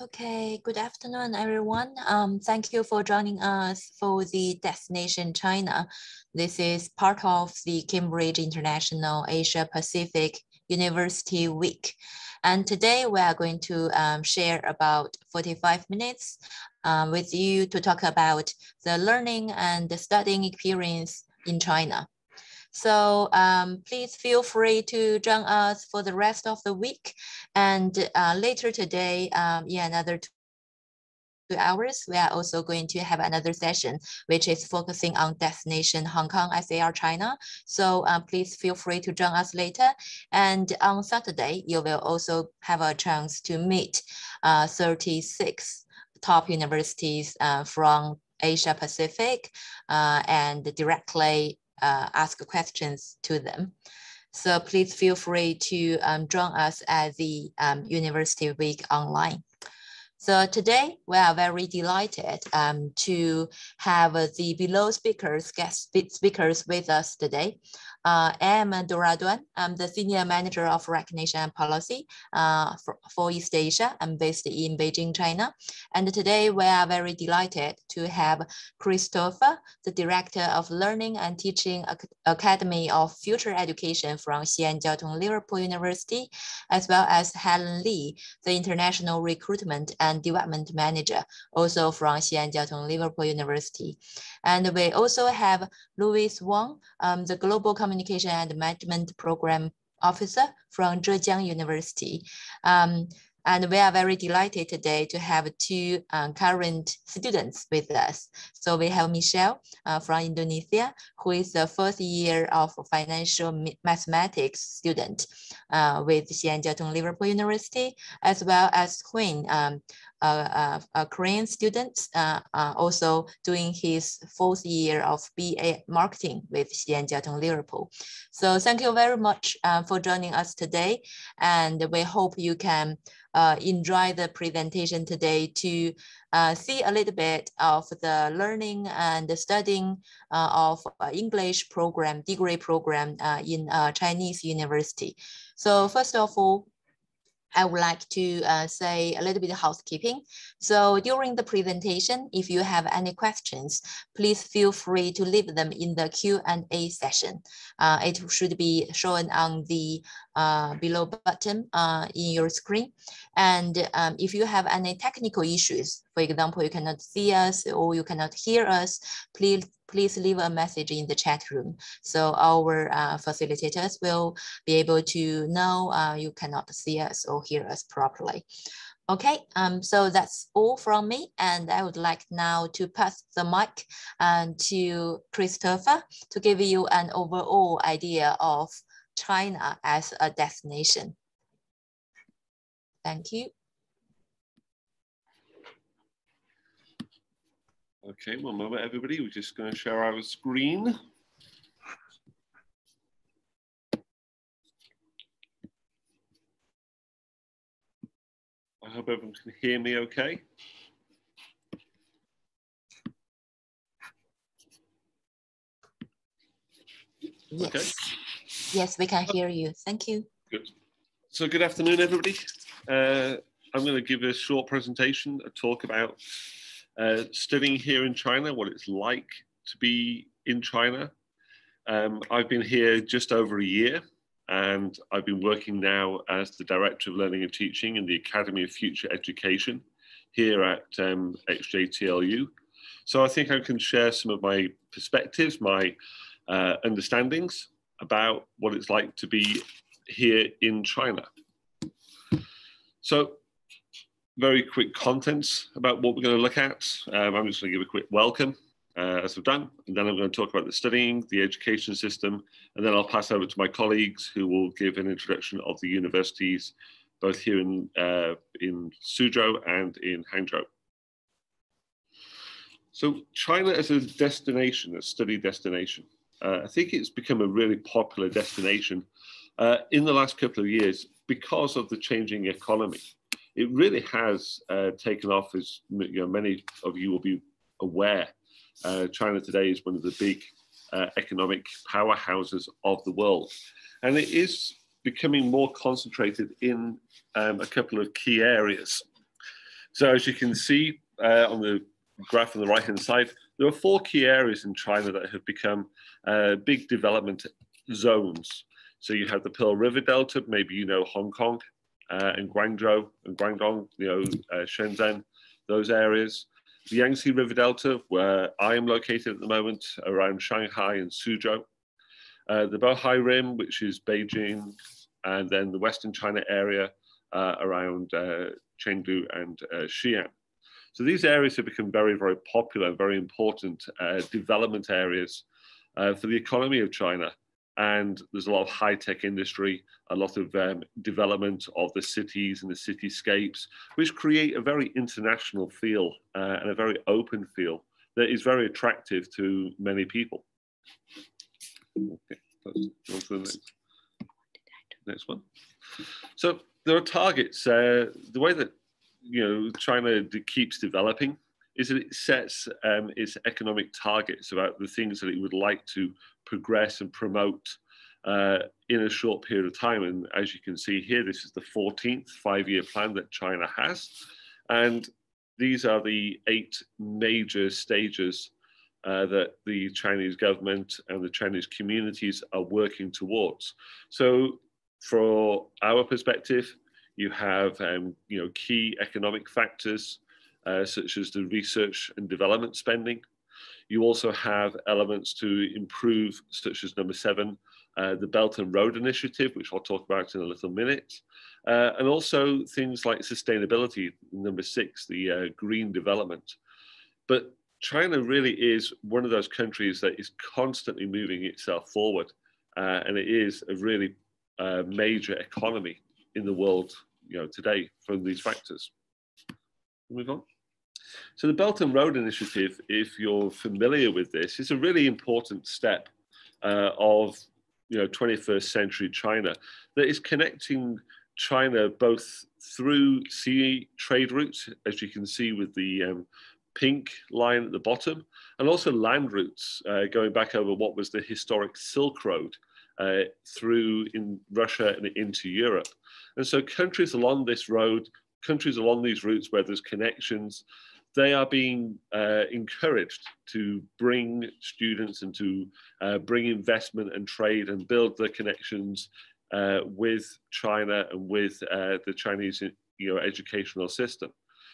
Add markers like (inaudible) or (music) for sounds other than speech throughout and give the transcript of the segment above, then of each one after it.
Okay, good afternoon, everyone. Um, thank you for joining us for the Destination China. This is part of the Cambridge International Asia Pacific University Week. And today we are going to um, share about 45 minutes uh, with you to talk about the learning and the studying experience in China. So um, please feel free to join us for the rest of the week. And uh, later today, um, in another two hours, we are also going to have another session, which is focusing on destination Hong Kong, SAR China. So uh, please feel free to join us later. And on Saturday, you will also have a chance to meet uh, 36 top universities uh, from Asia Pacific uh, and directly uh, ask questions to them. So please feel free to um, join us at the um, University Week online. So today we are very delighted um, to have the below speakers, guest speakers with us today. Uh, I'm Dora Duan. I'm the Senior Manager of Recognition and Policy uh, for, for, East Asia. I'm based in Beijing, China. And today we are very delighted to have Christopher, the Director of Learning and Teaching Academy of Future Education from Xi'an Jiaotong Liverpool University, as well as Helen Lee, the International Recruitment and Development Manager, also from Xi'an Jiaotong Liverpool University. And we also have Louis Wang, um, the Global Communication and Management Program Officer from Zhejiang University. Um, and we are very delighted today to have two uh, current students with us. So we have Michelle uh, from Indonesia, who is the first year of financial mathematics student uh, with Xi'an Jiaotong Liverpool University, as well as Quinn, um, a, a, Korean student uh, uh, also doing his fourth year of BA marketing with Xi'an Jiaotong Liverpool. So thank you very much uh, for joining us today. And we hope you can uh, enjoy the presentation today to uh, see a little bit of the learning and the studying uh, of English program, degree program in Chinese university. So first of all, I would like to uh, say a little bit of housekeeping. So during the presentation, if you have any questions, please feel free to leave them in the Q&A session. Uh, it should be shown on the uh, below button uh, in your screen. And um, if you have any technical issues, for example, you cannot see us or you cannot hear us, please please leave a message in the chat room. So our uh, facilitators will be able to know uh, you cannot see us or hear us properly. Okay, um, so that's all from me. And I would like now to pass the mic uh, to Christopher to give you an overall idea of China as a destination. Thank you. Okay, one moment, everybody. We're just going to share our screen. I hope everyone can hear me okay. Yes. Okay. Yes, we can hear you. Thank you. Good. So good afternoon, everybody. Uh, I'm going to give a short presentation, a talk about uh, studying here in China, what it's like to be in China. Um, I've been here just over a year and I've been working now as the Director of Learning and Teaching in the Academy of Future Education here at um, XJTLU. So I think I can share some of my perspectives, my uh, understandings about what it's like to be here in China. So very quick contents about what we're going to look at. Um, I'm just going to give a quick welcome, uh, as we've done, and then I'm going to talk about the studying, the education system, and then I'll pass over to my colleagues who will give an introduction of the universities, both here in, uh, in Suzhou and in Hangzhou. So China as a destination, a study destination, uh, I think it's become a really popular destination uh, in the last couple of years because of the changing economy it really has uh, taken off, as you know, many of you will be aware. Uh, China today is one of the big uh, economic powerhouses of the world, and it is becoming more concentrated in um, a couple of key areas. So as you can see uh, on the graph on the right hand side, there are four key areas in China that have become uh, big development zones. So you have the Pearl River Delta, maybe you know Hong Kong uh, and Guangzhou and Guangdong, you know, uh, Shenzhen, those areas. The Yangtze River Delta, where I am located at the moment, around Shanghai and Suzhou. Uh, the Bohai Rim, which is Beijing, and then the Western China area uh, around uh, Chengdu and Xi'an. So these areas have become very, very popular, very important uh, development areas uh, for the economy of China. And there's a lot of high-tech industry, a lot of um, development of the cities and the cityscapes, which create a very international feel uh, and a very open feel that is very attractive to many people. Okay, let's go to the next, next one. So there are targets. Uh, the way that you know China keeps developing is that it sets um, its economic targets about the things that it would like to progress and promote uh, in a short period of time. And as you can see here, this is the 14th five-year plan that China has. And these are the eight major stages uh, that the Chinese government and the Chinese communities are working towards. So for our perspective, you have um, you know, key economic factors uh, such as the research and development spending. You also have elements to improve, such as number seven, uh, the Belt and Road Initiative, which I'll talk about in a little minute, uh, and also things like sustainability, number six, the uh, green development. But China really is one of those countries that is constantly moving itself forward, uh, and it is a really uh, major economy in the world you know, today from these factors. Move on. So the Belt and Road Initiative, if you're familiar with this, is a really important step uh, of you know 21st century China that is connecting China both through sea trade routes, as you can see with the um, pink line at the bottom, and also land routes uh, going back over what was the historic Silk Road uh, through in Russia and into Europe. And so countries along this road, countries along these routes where there's connections, they are being uh, encouraged to bring students and to uh, bring investment and trade and build the connections uh, with China and with uh, the Chinese you know, educational system.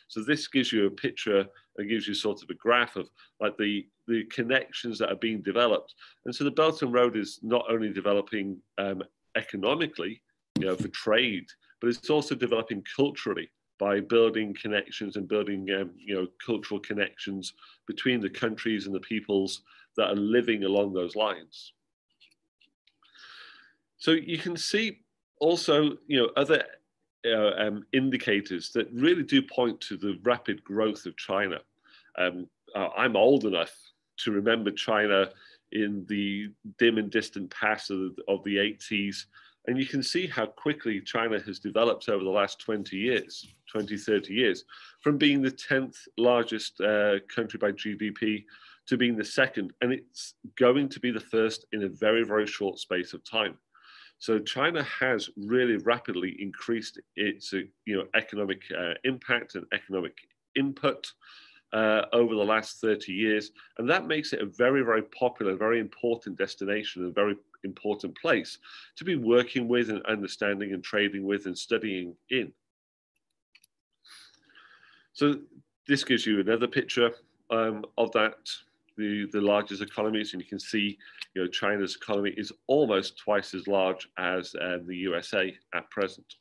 So this gives you a picture and gives you sort of a graph of like the, the connections that are being developed. And so the Belt and Road is not only developing um, economically, you know, for trade, but it's also developing culturally by building connections and building, um, you know, cultural connections between the countries and the peoples that are living along those lines. So you can see also, you know, other uh, um, indicators that really do point to the rapid growth of China. Um, uh, I'm old enough to remember China in the dim and distant past of, of the 80s and you can see how quickly China has developed over the last 20 years, 20, 30 years, from being the 10th largest uh, country by GDP to being the second. And it's going to be the first in a very, very short space of time. So China has really rapidly increased its uh, you know, economic uh, impact and economic input uh, over the last 30 years. And that makes it a very, very popular, very important destination, a very important place to be working with and understanding and trading with and studying in. So this gives you another picture um, of that, the, the largest economies, and you can see you know, China's economy is almost twice as large as uh, the USA at present.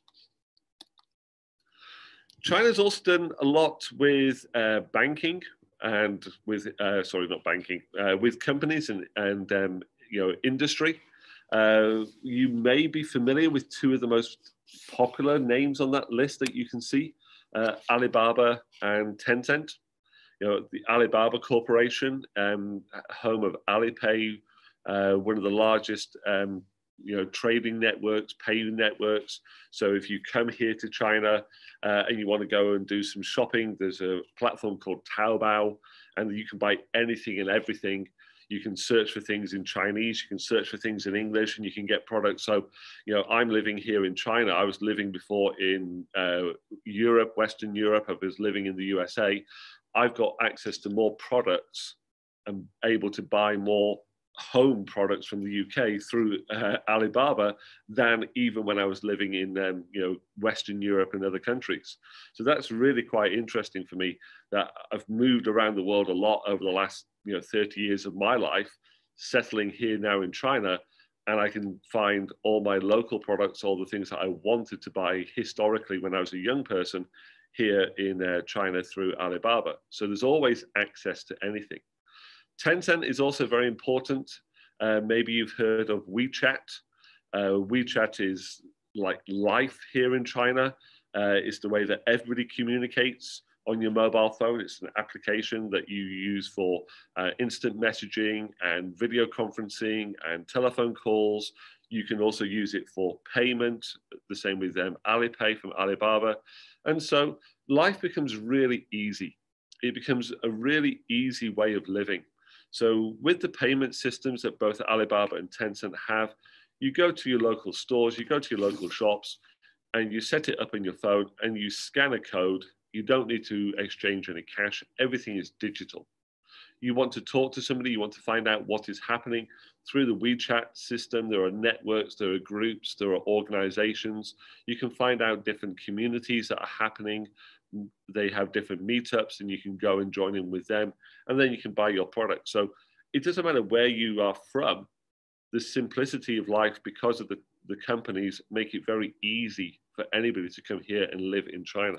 China's also done a lot with uh, banking and with, uh, sorry, not banking, uh, with companies and, and um, you know, industry. Uh, you may be familiar with two of the most popular names on that list that you can see, uh, Alibaba and Tencent. You know, the Alibaba Corporation, um, home of Alipay, uh, one of the largest um, you know trading networks, paying networks. So if you come here to China uh, and you want to go and do some shopping, there's a platform called Taobao, and you can buy anything and everything. You can search for things in Chinese, you can search for things in English, and you can get products. So, you know, I'm living here in China. I was living before in uh, Europe, Western Europe. I was living in the USA. I've got access to more products and able to buy more home products from the UK through uh, Alibaba than even when I was living in um, you know Western Europe and other countries. So that's really quite interesting for me that I've moved around the world a lot over the last you know 30 years of my life, settling here now in China, and I can find all my local products, all the things that I wanted to buy historically when I was a young person here in uh, China through Alibaba. So there's always access to anything. Tencent is also very important. Uh, maybe you've heard of WeChat. Uh, WeChat is like life here in China. Uh, it's the way that everybody communicates on your mobile phone. It's an application that you use for uh, instant messaging and video conferencing and telephone calls. You can also use it for payment, the same with um, Alipay from Alibaba. And so life becomes really easy. It becomes a really easy way of living. So with the payment systems that both Alibaba and Tencent have, you go to your local stores, you go to your local shops, and you set it up in your phone and you scan a code. You don't need to exchange any cash. Everything is digital. You want to talk to somebody, you want to find out what is happening through the WeChat system. There are networks, there are groups, there are organizations. You can find out different communities that are happening they have different meetups and you can go and join in with them and then you can buy your product. So it doesn't matter where you are from the simplicity of life because of the, the companies make it very easy for anybody to come here and live in china.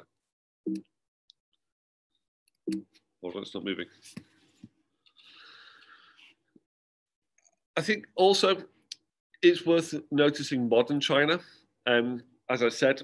Hold it's not moving. I think also it's worth noticing modern china. Um, as i said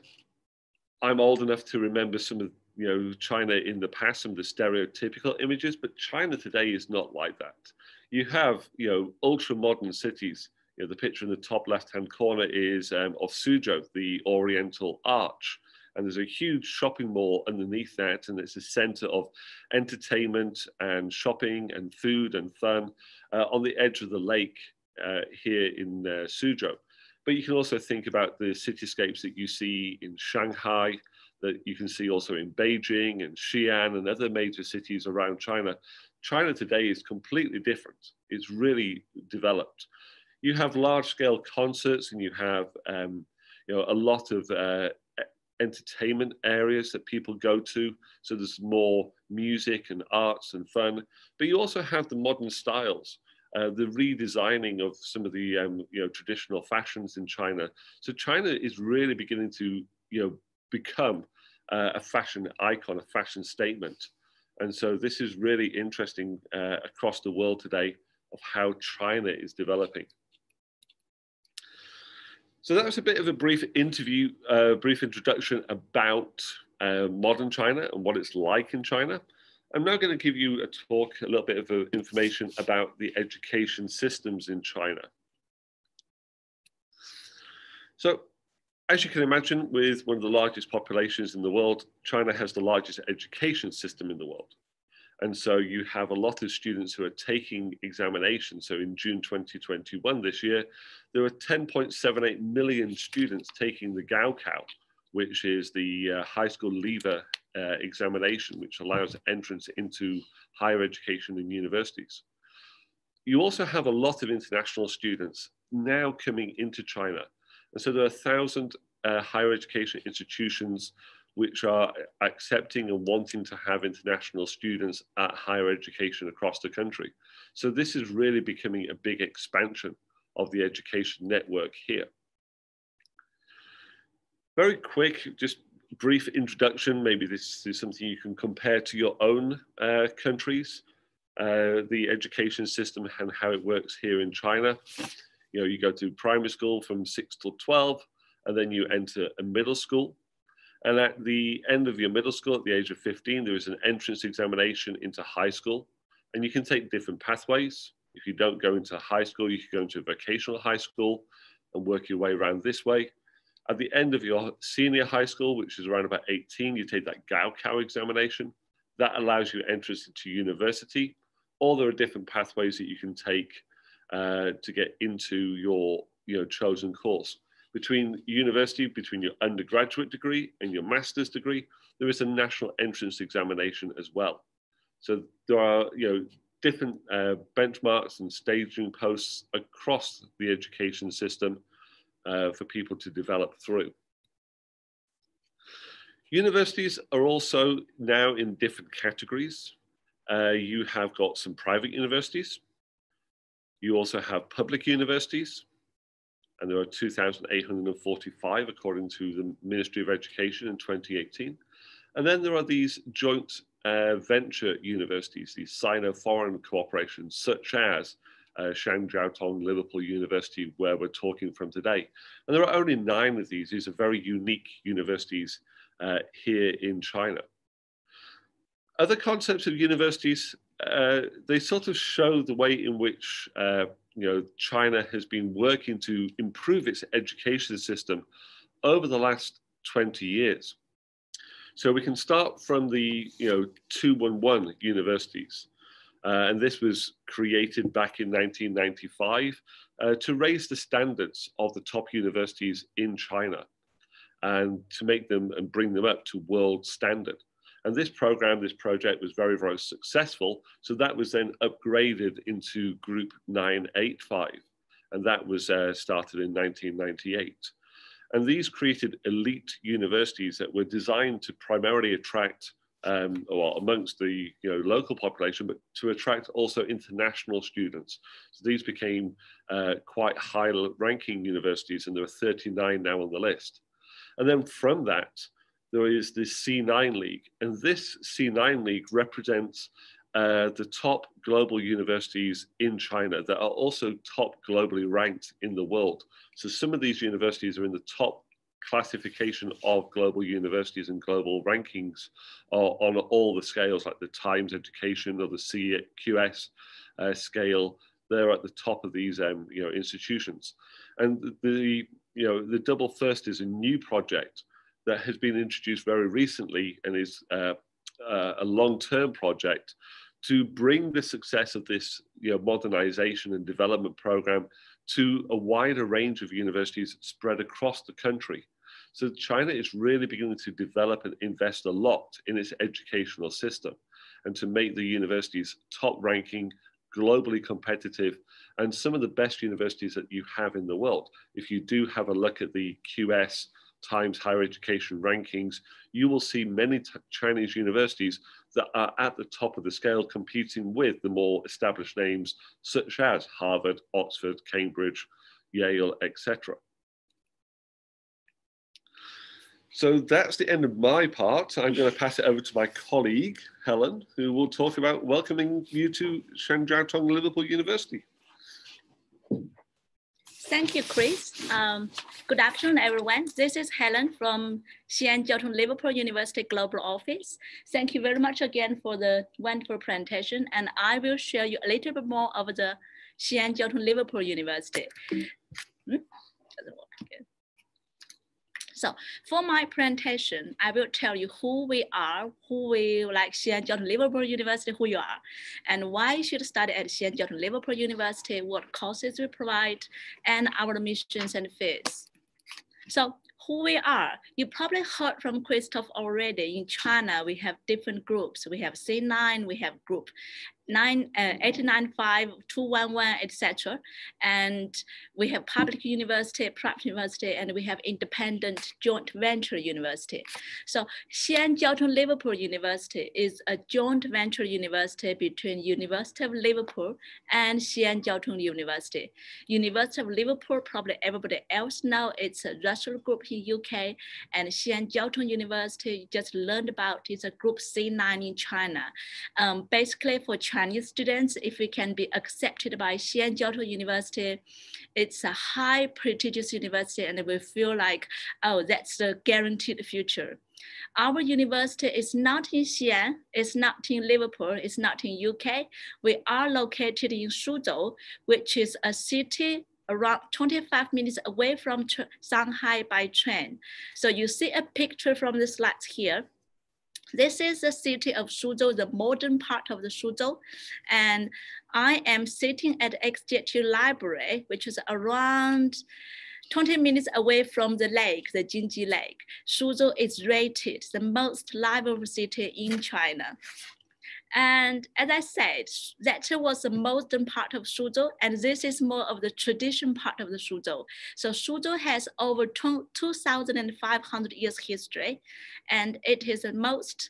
I'm old enough to remember some of you know China in the past, some of the stereotypical images, but China today is not like that. You have you know ultra modern cities. You know, the picture in the top left hand corner is um, of Suzhou, the Oriental Arch. And there's a huge shopping mall underneath that, and it's a center of entertainment and shopping and food and fun uh, on the edge of the lake uh, here in uh, Suzhou. But you can also think about the cityscapes that you see in Shanghai, that you can see also in Beijing and Xi'an and other major cities around China. China today is completely different. It's really developed. You have large scale concerts and you have um, you know, a lot of uh, entertainment areas that people go to. So there's more music and arts and fun, but you also have the modern styles. Uh, the redesigning of some of the um, you know traditional fashions in China. So China is really beginning to you know become uh, a fashion icon, a fashion statement. And so this is really interesting uh, across the world today of how China is developing. So that was a bit of a brief interview, uh, brief introduction about uh, modern China and what it's like in China. I'm now going to give you a talk, a little bit of uh, information about the education systems in China. So as you can imagine, with one of the largest populations in the world, China has the largest education system in the world. And so you have a lot of students who are taking examinations. So in June 2021, this year, there were 10.78 million students taking the Gaokao, which is the uh, high school leaver uh, examination, which allows entrance into higher education and universities. You also have a lot of international students now coming into China. And so there are a thousand uh, higher education institutions which are accepting and wanting to have international students at higher education across the country. So this is really becoming a big expansion of the education network here. Very quick, just brief introduction. Maybe this is something you can compare to your own uh, countries. Uh, the education system and how it works here in China. You know, you go to primary school from six till 12, and then you enter a middle school. And at the end of your middle school, at the age of 15, there is an entrance examination into high school. And you can take different pathways. If you don't go into high school, you can go into a vocational high school and work your way around this way. At the end of your senior high school, which is around about 18, you take that Gaokao examination. that allows you entrance into university, or there are different pathways that you can take uh, to get into your you know, chosen course. Between university, between your undergraduate degree and your master's degree, there is a national entrance examination as well. So there are you know, different uh, benchmarks and staging posts across the education system uh, for people to develop through. Universities are also now in different categories. Uh, you have got some private universities. You also have public universities, and there are 2,845 according to the Ministry of Education in 2018. And then there are these joint uh, venture universities, these Sino-foreign cooperations, such as uh, Tong Liverpool University, where we're talking from today. And there are only nine of these. These are very unique universities uh, here in China. Other concepts of universities, uh, they sort of show the way in which uh, you know, China has been working to improve its education system over the last 20 years. So we can start from the you know 211 universities. Uh, and this was created back in 1995 uh, to raise the standards of the top universities in China and to make them and bring them up to world standard. And this program, this project was very, very successful. So that was then upgraded into Group 985. And that was uh, started in 1998. And these created elite universities that were designed to primarily attract, um, well, amongst the you know, local population, but to attract also international students. So these became uh, quite high ranking universities, and there are 39 now on the list. And then from that, there is this C9 League. And this C9 League represents uh, the top global universities in China that are also top globally ranked in the world. So some of these universities are in the top classification of global universities and global rankings on all the scales, like the Times Education or the CQS uh, scale. They're at the top of these um, you know, institutions. And the, you know, the Double First is a new project that has been introduced very recently and is uh, uh, a long-term project to bring the success of this you know, modernization and development program to a wider range of universities spread across the country. So China is really beginning to develop and invest a lot in its educational system and to make the universities top ranking, globally competitive, and some of the best universities that you have in the world. If you do have a look at the QS Times Higher Education rankings, you will see many Chinese universities that are at the top of the scale competing with the more established names such as Harvard, Oxford, Cambridge, Yale, etc. So that's the end of my part. I'm going to pass it over to my colleague, Helen, who will talk about welcoming you to Tong Liverpool University. Thank you, Chris. Um, good afternoon, everyone. This is Helen from Xi'an Jiaotong Liverpool University Global Office. Thank you very much again for the wonderful presentation. And I will share you a little bit more of the Xi'an Jiaotong Liverpool University. Hmm? So for my presentation, I will tell you who we are, who we like Xi'an Jiaotong Liverpool University, who you are, and why you should study at Xi'an Jiaotong Liverpool University, what courses we provide, and our missions and fees. So who we are. You probably heard from Christoph already. In China, we have different groups. We have C9, we have group nine, uh, 895, 211, etc. And we have public university, private university, and we have independent joint venture university. So Xi'an Jiaotong Liverpool University is a joint venture university between University of Liverpool and Xi'an Jiaotong University. University of Liverpool, probably everybody else know, it's a Russell Group in UK, and Xi'an Jiaotong University just learned about it's a group C9 in China. Um, basically for China, Chinese students, if we can be accepted by Xi'an Jiaotong University, it's a high prestigious university and we feel like, oh, that's the guaranteed future. Our university is not in Xi'an, it's not in Liverpool, it's not in UK. We are located in Suzhou, which is a city around 25 minutes away from Shanghai by train. So you see a picture from the slides here. This is the city of Suzhou, the modern part of the Suzhou. And I am sitting at XJT Library, which is around 20 minutes away from the lake, the Jinji Lake. Suzhou is rated the most livable city in China. And as I said, that was the modern part of Suzhou, and this is more of the tradition part of the Suzhou. So Suzhou has over 2,500 years history, and it is the most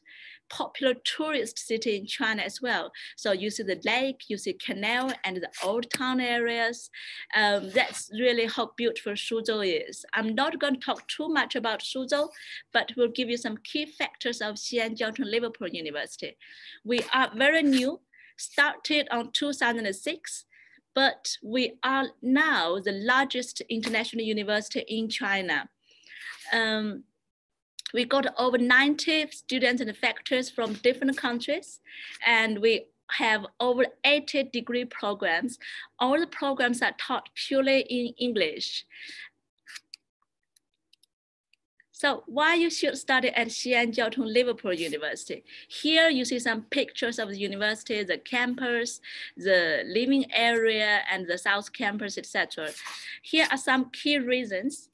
popular tourist city in China as well. So you see the lake, you see canal and the old town areas. Um, that's really how beautiful Suzhou is. I'm not going to talk too much about Suzhou, but we'll give you some key factors of Xi'an Jiaotong Liverpool University. We are very new, started on 2006, but we are now the largest international university in China. Um, we got over 90 students and faculty from different countries, and we have over 80 degree programs. All the programs are taught purely in English. So why you should study at Xi'an Jiaotong Liverpool University? Here you see some pictures of the university, the campus, the living area, and the South Campus, etc. Here are some key reasons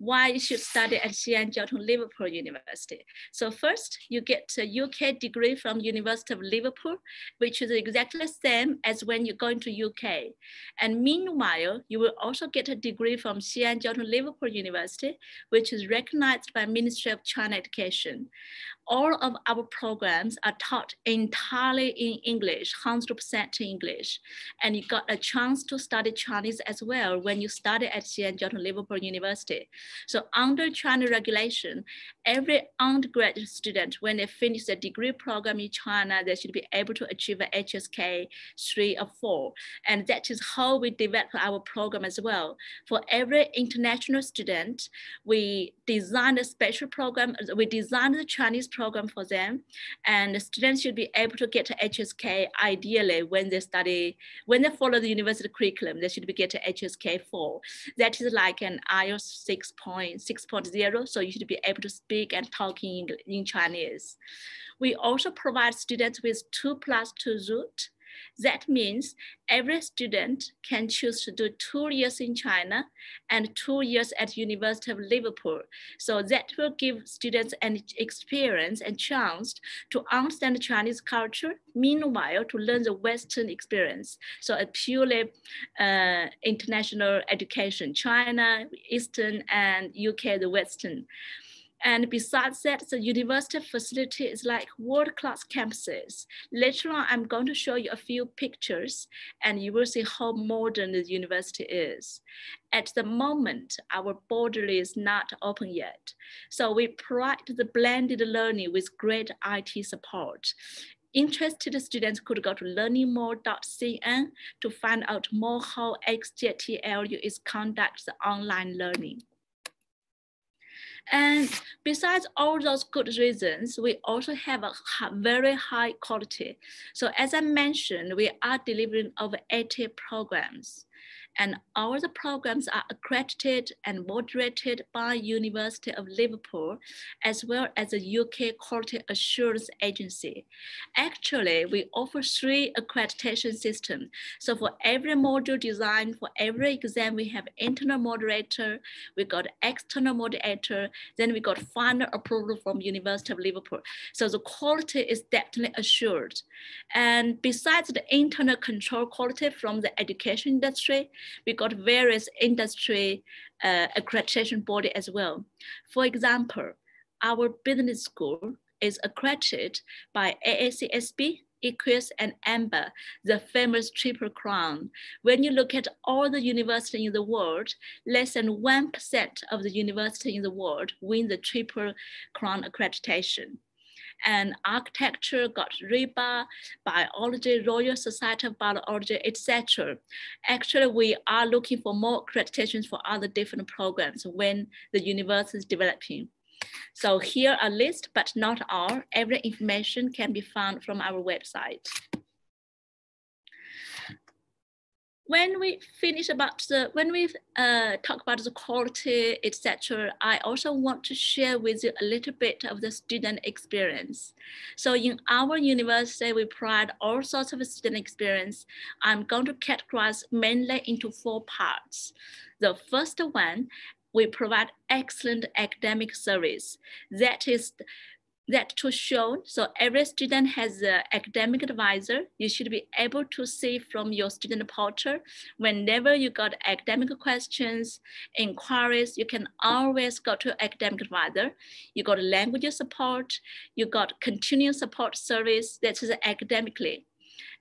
why you should study at Xi'an Jiaotong Liverpool University. So first, you get a UK degree from University of Liverpool, which is exactly the same as when you're going to UK. And meanwhile, you will also get a degree from Xi'an Jiaotong Liverpool University, which is recognized by Ministry of China Education all of our programs are taught entirely in English, 100% English. And you got a chance to study Chinese as well when you study at Xi'an Jiaotong Liverpool University. So under China regulation, every undergraduate student, when they finish the degree program in China, they should be able to achieve a HSK 3 or 4. And that is how we develop our program as well. For every international student, we designed a special program, we designed the Chinese program for them. And the students should be able to get to HSK ideally when they study, when they follow the university curriculum, they should be get to HSK 4. That is like an IELTS 6.6.0. So you should be able to speak and talk in, in Chinese. We also provide students with two plus two route that means every student can choose to do two years in China and two years at University of Liverpool. So that will give students an experience and chance to understand Chinese culture, meanwhile to learn the Western experience. So a purely uh, international education, China, Eastern and UK, the Western. And besides that, the university facility is like world-class campuses. Later on, I'm going to show you a few pictures and you will see how modern the university is. At the moment, our border is not open yet. So we provide the blended learning with great IT support. Interested students could go to learningmall.cn to find out more how XJTLU is conduct the online learning. And besides all those good reasons, we also have a very high quality. So as I mentioned, we are delivering over 80 programs and all the programs are accredited and moderated by University of Liverpool, as well as the UK Quality Assurance Agency. Actually, we offer three accreditation systems. So for every module design, for every exam, we have internal moderator, we got external moderator, then we got final approval from University of Liverpool. So the quality is definitely assured. And besides the internal control quality from the education industry, we got various industry uh, accreditation body as well. For example, our business school is accredited by AACSB, EQUIS, and AMBA, the famous Triple Crown. When you look at all the universities in the world, less than 1% of the university in the world win the Triple Crown accreditation and architecture got RIBA, biology, Royal Society of Biology, etc. Actually, we are looking for more accreditations for other different programs when the university is developing. So here a list, but not all. Every information can be found from our website. When we finish about the when we uh, talk about the quality etc i also want to share with you a little bit of the student experience. So in our university we provide all sorts of student experience. I'm going to categorize mainly into four parts. The first one we provide excellent academic service. That is that to show. So every student has an academic advisor. You should be able to see from your student portal. Whenever you got academic questions, inquiries, you can always go to academic advisor. You got language support, you got continuing support service that is academically.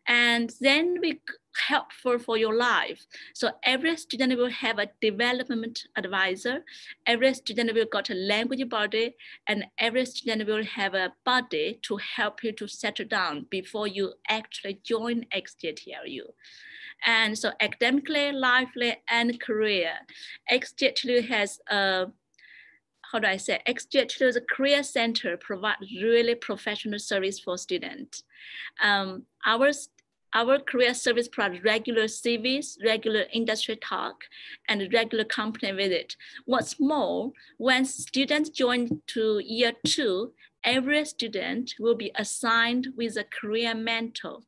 And then we helpful for your life. So every student will have a development advisor. Every student will got a language buddy and every student will have a buddy to help you to settle down before you actually join XJTLU. And so academically, lively, and career, XJTLU has a how do I say, XJTLU, the Career Center provides really professional service for students. Um, our our career service provides regular CVs, regular industry talk, and regular company visit. What's more, when students join to year two, every student will be assigned with a career mentor.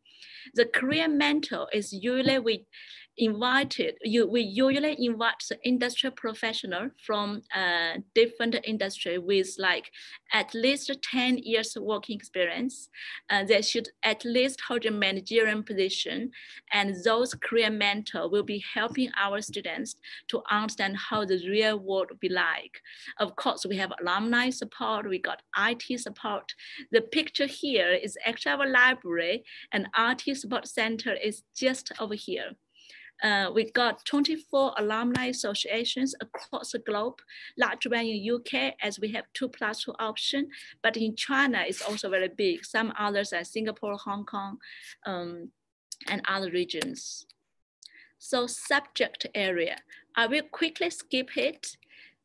The career mentor is usually with invited, you, we usually invite the industry professional from uh, different industry with like at least 10 years of working experience. Uh, they should at least hold a managerial position and those career mentor will be helping our students to understand how the real world will be like. Of course, we have alumni support, we got IT support. The picture here is actually our library and IT support center is just over here. Uh, we got 24 alumni associations across the globe, large one in UK as we have two plus two option, but in China it's also very big. Some others are Singapore, Hong Kong, um, and other regions. So subject area, I will quickly skip it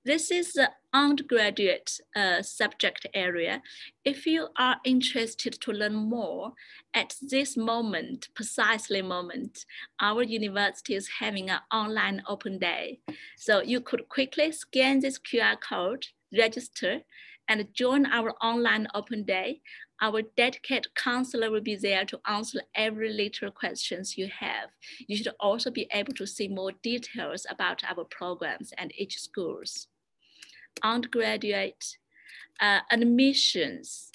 this is the undergraduate uh, subject area. If you are interested to learn more at this moment, precisely moment, our university is having an online open day. So you could quickly scan this QR code, register, and join our online open day. Our dedicated counselor will be there to answer every little questions you have. You should also be able to see more details about our programs and each schools undergraduate uh, admissions,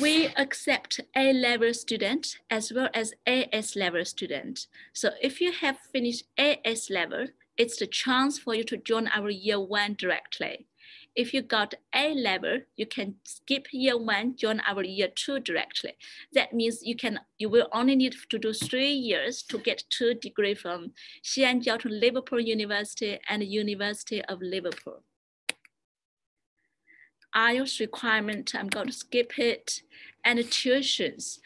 we accept A-level student as well as AS level student. So if you have finished AS level, it's the chance for you to join our year one directly. If you got A level, you can skip year one, join our year two directly. That means you can you will only need to do three years to get two degree from Xi'an Jiaotong Liverpool University and University of Liverpool. IELTS requirement, I'm going to skip it, and the tuitions.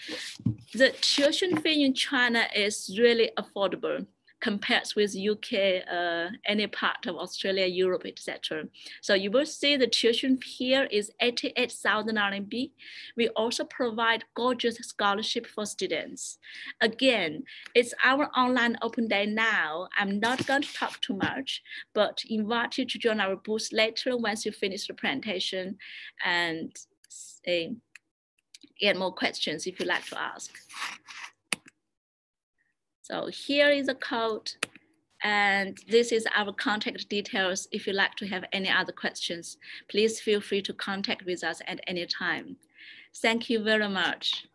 The tuition fee in China is really affordable compared with UK, uh, any part of Australia, Europe, etc. So you will see the tuition here is 88,000 RMB. We also provide gorgeous scholarship for students. Again, it's our online open day now. I'm not going to talk too much, but invite you to join our booth later once you finish the presentation and uh, get more questions if you'd like to ask. So here is the code. And this is our contact details. If you'd like to have any other questions, please feel free to contact with us at any time. Thank you very much.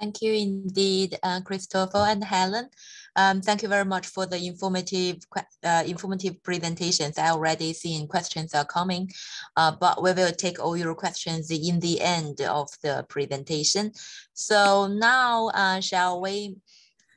Thank you indeed, uh, Christopher and Helen. Um, thank you very much for the informative uh, informative presentations. I already seen questions are coming, uh, but we will take all your questions in the end of the presentation. So now, uh, shall we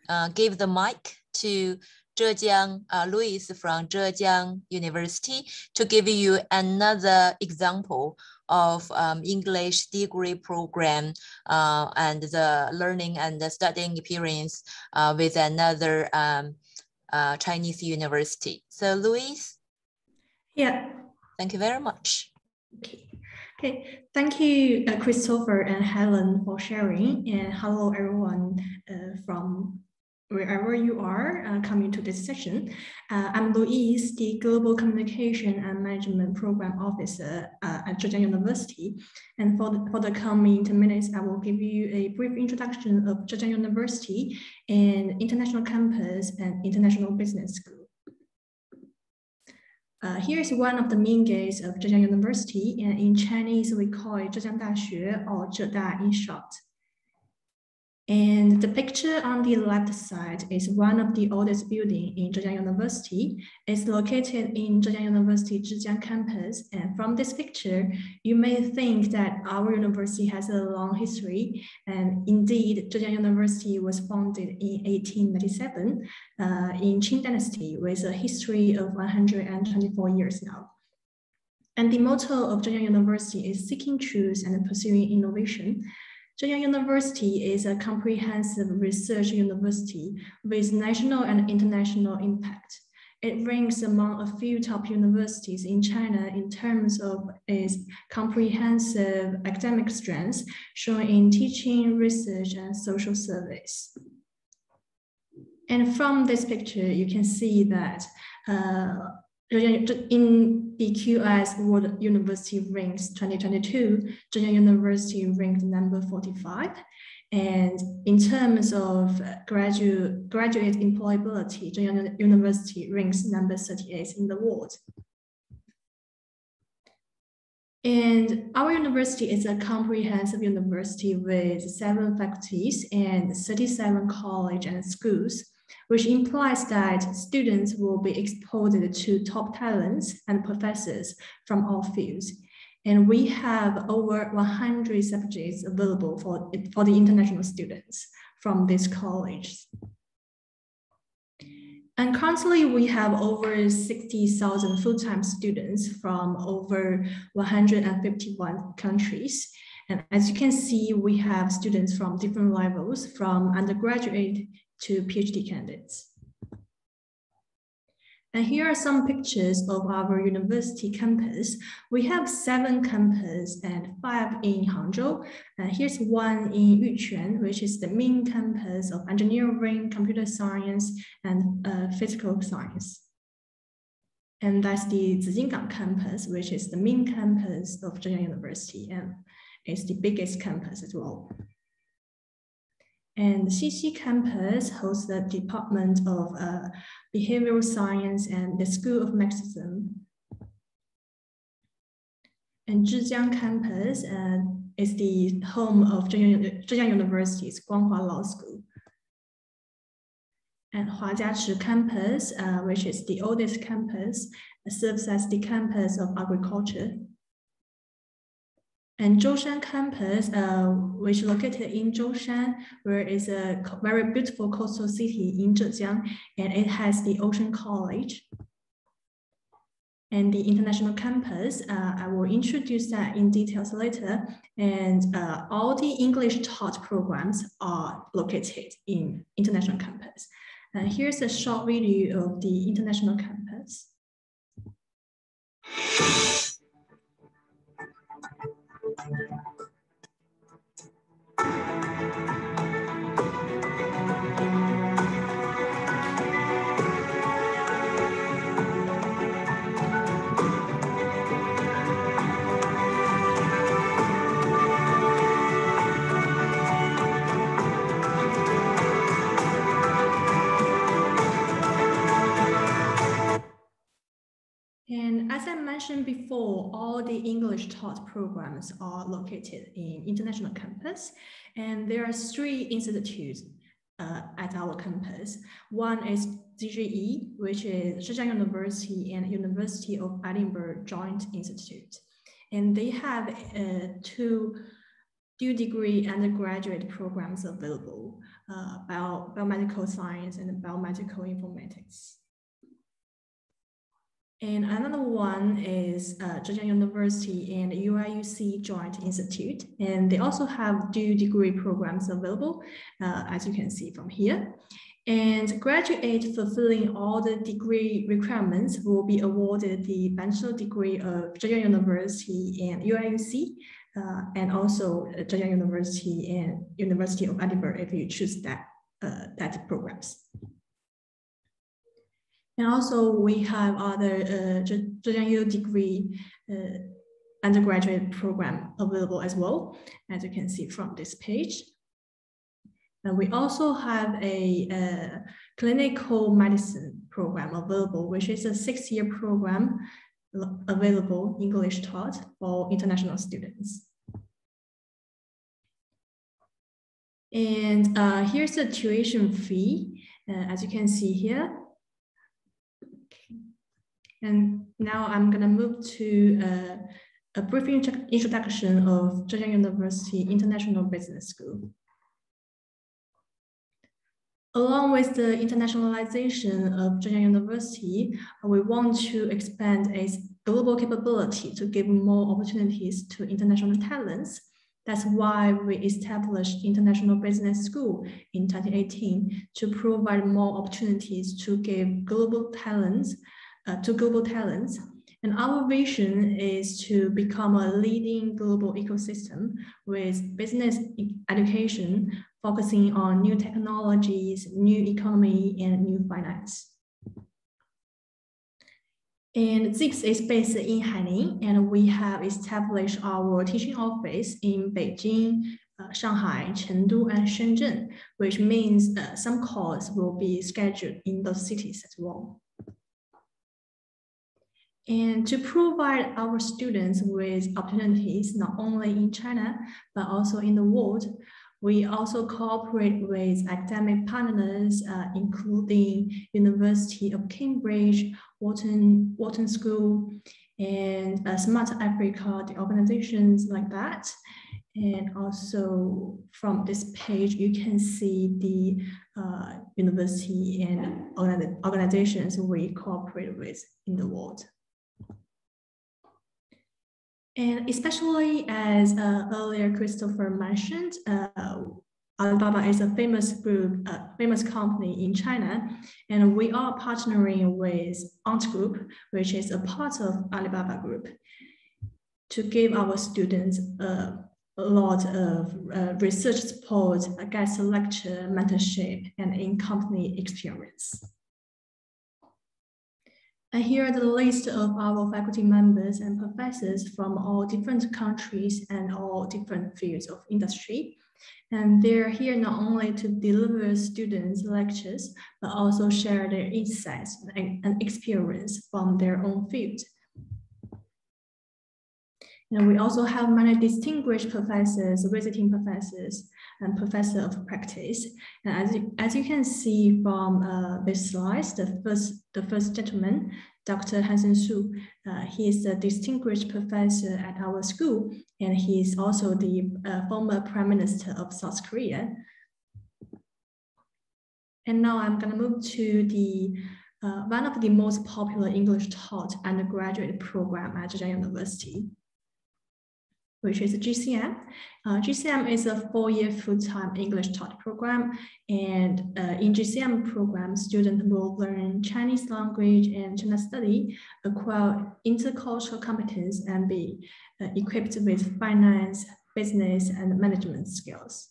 uh, give the mic to Zhejiang uh, Louis from Zhejiang University to give you another example of um, English degree program uh, and the learning and the studying experience uh, with another um, uh, Chinese university. So Louis? Yeah. Thank you very much. Okay. Okay, thank you, uh, Christopher and Helen for sharing. And hello, everyone uh, from wherever you are uh, coming to this session. Uh, I'm Louise, the Global Communication and Management Program Officer uh, at Zhejiang University. And for the, for the coming 10 minutes, I will give you a brief introduction of Zhejiang University and International Campus and International Business School. Uh, here is one of the main gates of Zhejiang University, and in Chinese we call it Zhejiang Daxue or Zheda in short. And the picture on the left side is one of the oldest building in Zhejiang University. It's located in Zhejiang University Zhijiang campus. And from this picture, you may think that our university has a long history. And indeed, Zhejiang University was founded in 1897 uh, in Qing Dynasty with a history of 124 years now. And the motto of Zhejiang University is seeking truth and pursuing innovation. Zhejiang University is a comprehensive research university with national and international impact. It ranks among a few top universities in China in terms of its comprehensive academic strengths, shown in teaching, research, and social service. And from this picture, you can see that uh, in the QS World University Ranks 2022, Zhejiang University ranked number 45. And in terms of graduate, graduate employability, Zhejiang University ranks number 38 in the world. And our university is a comprehensive university with seven faculties and 37 college and schools which implies that students will be exposed to top talents and professors from all fields. And we have over 100 subjects available for, for the international students from this college. And currently we have over 60,000 full-time students from over 151 countries. And as you can see, we have students from different levels from undergraduate to PhD candidates. And here are some pictures of our university campus. We have seven campuses and five in Hangzhou. And here's one in Yuquan, which is the main campus of engineering, computer science, and uh, physical science. And that's the Zijingang campus, which is the main campus of Zhejiang University and it's the biggest campus as well. And the Xixi campus hosts the Department of uh, Behavioral Science and the School of Marxism. And Zhijiang campus uh, is the home of Zhejiang, Zhejiang University's Guanghua Law School. And Huajiachi campus, uh, which is the oldest campus, serves as the campus of agriculture. And Zhoushan campus, uh, which is located in Zhoushan, where is a very beautiful coastal city in Zhejiang, and it has the Ocean College. And the international campus, uh, I will introduce that in details later. And uh, all the English taught programs are located in international campus. And here's a short video of the international campus. And as I mentioned before, all the English taught programs are located in international campus. And there are three institutes uh, at our campus. One is ZJE, which is Zhejiang University and University of Edinburgh Joint Institute. And they have uh, two dual degree undergraduate programs available, uh, bio, biomedical science and biomedical informatics. And another one is uh, Zhejiang University and UIUC Joint Institute. And they also have dual degree programs available, uh, as you can see from here. And graduate fulfilling all the degree requirements will be awarded the bachelor degree of Zhejiang University and UIUC, uh, and also Zhejiang University and University of Edinburgh if you choose that, uh, that programs. And also we have other uh, Zhejiang degree uh, undergraduate program available as well, as you can see from this page. And we also have a, a clinical medicine program available, which is a six-year program available English taught for international students. And uh, here's the tuition fee, uh, as you can see here. And now I'm gonna move to uh, a brief introduction of Zhejiang University International Business School. Along with the internationalization of Zhejiang University, we want to expand its global capability to give more opportunities to international talents. That's why we established International Business School in 2018 to provide more opportunities to give global talents uh, to global talents. And our vision is to become a leading global ecosystem with business education focusing on new technologies, new economy, and new finance. And ZIBS is based in Haining, and we have established our teaching office in Beijing, uh, Shanghai, Chengdu, and Shenzhen, which means uh, some calls will be scheduled in those cities as well. And to provide our students with opportunities, not only in China, but also in the world, we also cooperate with academic partners, uh, including University of Cambridge, Wharton, Wharton School, and uh, Smart Africa, the organizations like that. And also from this page, you can see the uh, university and organizations we cooperate with in the world. And especially as uh, earlier Christopher mentioned, uh, Alibaba is a famous group, uh, famous company in China, and we are partnering with Ant Group, which is a part of Alibaba Group, to give our students a lot of uh, research support, guest lecture, mentorship, and in-company experience. And here are the list of our faculty members and professors from all different countries and all different fields of industry. And they're here not only to deliver students lectures, but also share their insights and experience from their own field. And we also have many distinguished professors, visiting professors, and professor of practice. And as you, as you can see from uh, this slide, the first, the first gentleman, Dr. Han Seung-soo, uh, he is a distinguished professor at our school, and he is also the uh, former prime minister of South Korea. And now I'm gonna move to the uh, one of the most popular English taught undergraduate program at Zhejiang University which is GCM. Uh, GCM is a four-year full-time English taught program. And uh, in GCM program, students will learn Chinese language and China study, acquire intercultural competence, and be uh, equipped with finance, business, and management skills.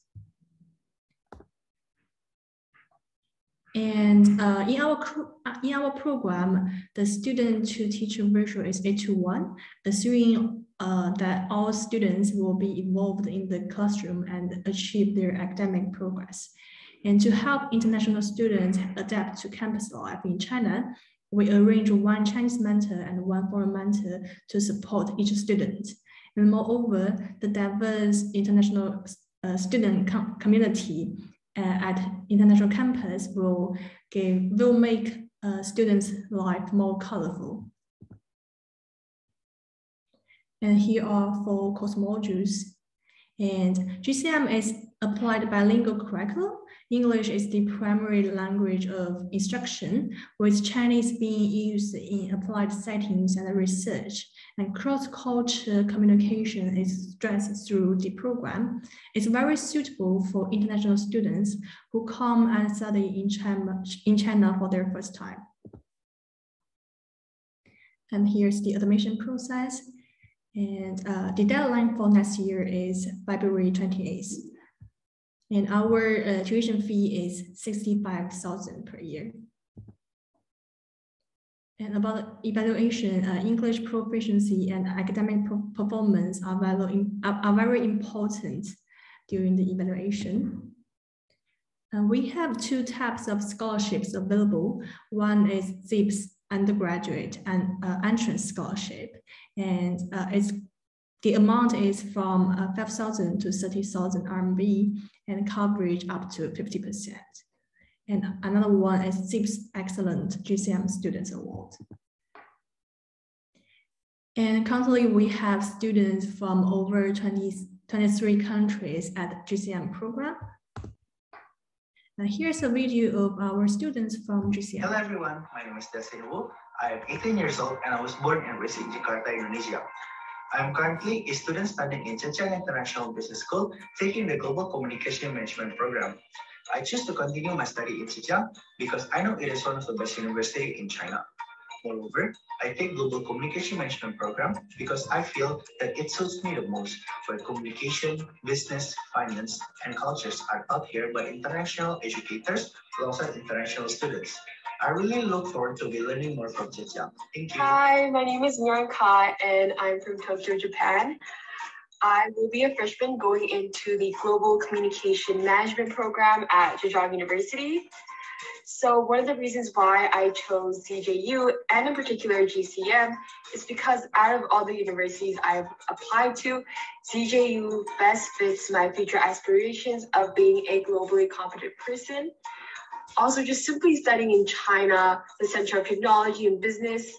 And uh, in our uh, in our program, the student to teacher ratio is eight to one, assuming uh, that all students will be involved in the classroom and achieve their academic progress. And to help international students adapt to campus life in China, we arrange one Chinese mentor and one foreign mentor to support each student. And moreover, the diverse international uh, student com community uh, at international campus will give will make uh, students' life more colorful. And here are four course modules. And GCM is applied bilingual curriculum. English is the primary language of instruction, with Chinese being used in applied settings and research and cross-cultural communication is stressed through the program. It's very suitable for international students who come and study in China, in China for their first time. And here's the admission process. And uh, the deadline for next year is February 28th. And our uh, tuition fee is 65,000 per year. And about evaluation, uh, English proficiency and academic performance are very, are very important during the evaluation. Uh, we have two types of scholarships available. One is ZIBS undergraduate and uh, entrance scholarship. And uh, it's, the amount is from uh, 5,000 to 30,000 RMB and coverage up to 50%. And another one is ZIBS Excellent GCM Students Award. And currently we have students from over 20, 23 countries at GCM program. Uh, here's a video of our students from GCM. Hello everyone, my name is Destiny Wu. I am 18 years old and I was born and raised in Jakarta, Indonesia. I am currently a student studying in Zhejiang International Business School, taking the Global Communication Management program. I choose to continue my study in Zhejiang because I know it is one of the best universities in China. Moreover, I take Global Communication Management program because I feel that it suits me the most where communication, business, finance, and cultures are taught here by international educators alongside international students. I really look forward to be learning more from Zhejiang. Thank you. Hi, my name is Miran Ka and I'm from Tokyo, Japan. I will be a freshman going into the Global Communication Management program at Zhejiang University. So one of the reasons why I chose ZJU and in particular GCM is because out of all the universities I've applied to, ZJU best fits my future aspirations of being a globally competent person. Also, just simply studying in China, the center of technology and business,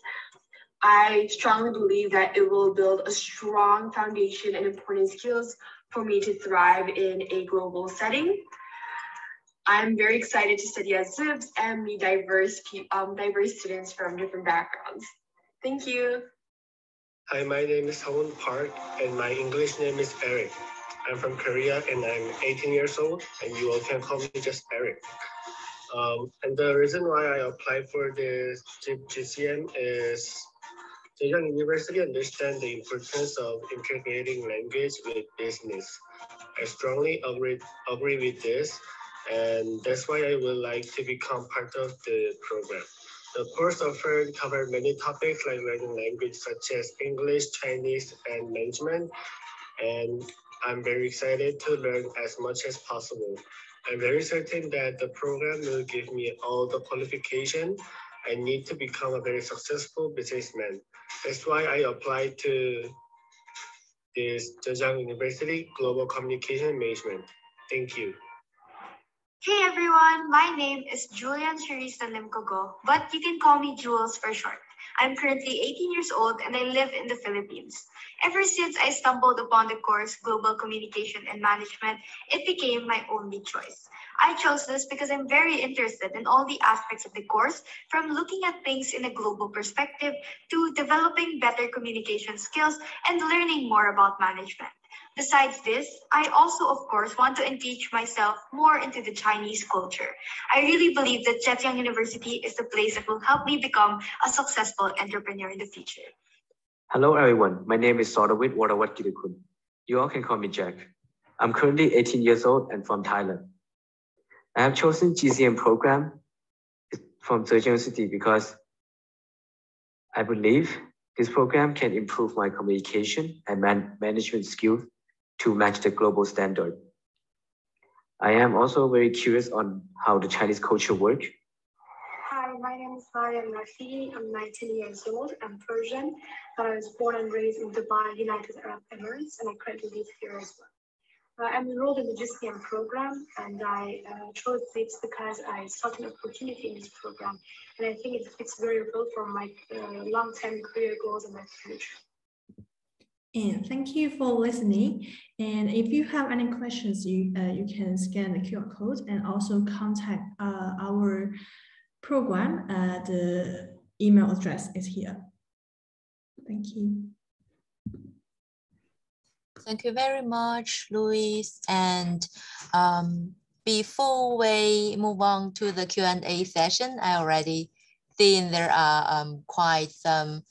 I strongly believe that it will build a strong foundation and important skills for me to thrive in a global setting. I'm very excited to study at ZIBS and meet diverse, um, diverse students from different backgrounds. Thank you. Hi, my name is Hong Park and my English name is Eric. I'm from Korea and I'm 18 years old and you all can call me just Eric. Um, and the reason why I applied for the GCM is Zhejiang University understand the importance of integrating language with business. I strongly agree, agree with this and that's why I would like to become part of the program. The course offered covered many topics like learning language such as English, Chinese, and management. And I'm very excited to learn as much as possible. I'm very certain that the program will give me all the qualification I need to become a very successful businessman. That's why I applied to this Zhejiang University Global Communication Management. Thank you. Hey everyone, my name is Julian Charissa Limkogo, but you can call me Jules for short. I'm currently 18 years old and I live in the Philippines. Ever since I stumbled upon the course Global Communication and Management, it became my only choice. I chose this because I'm very interested in all the aspects of the course, from looking at things in a global perspective to developing better communication skills and learning more about management. Besides this, I also, of course, want to engage myself more into the Chinese culture. I really believe that Zhejiang University is the place that will help me become a successful entrepreneur in the future. Hello, everyone. My name is Sordawit Warawat Kirikun. You all can call me Jack. I'm currently 18 years old and from Thailand. I have chosen GCM program from Zhejiang University because I believe this program can improve my communication and man management skills to match the global standard. I am also very curious on how the Chinese culture works. Hi, my name is Mariam Rafi. I'm 19 years old. I'm Persian, but I was born and raised in Dubai, United Arab Emirates, and I currently live here as well. Uh, I'm enrolled in the GCM program and I uh, chose this because I saw an opportunity in this program and I think it fits very well for my uh, long-term career goals and my future. And thank you for listening. And if you have any questions, you, uh, you can scan the QR code and also contact uh, our program. Uh, the email address is here. Thank you. Thank you very much, Louis. And um, before we move on to the Q&A session, I already seen there are um, quite some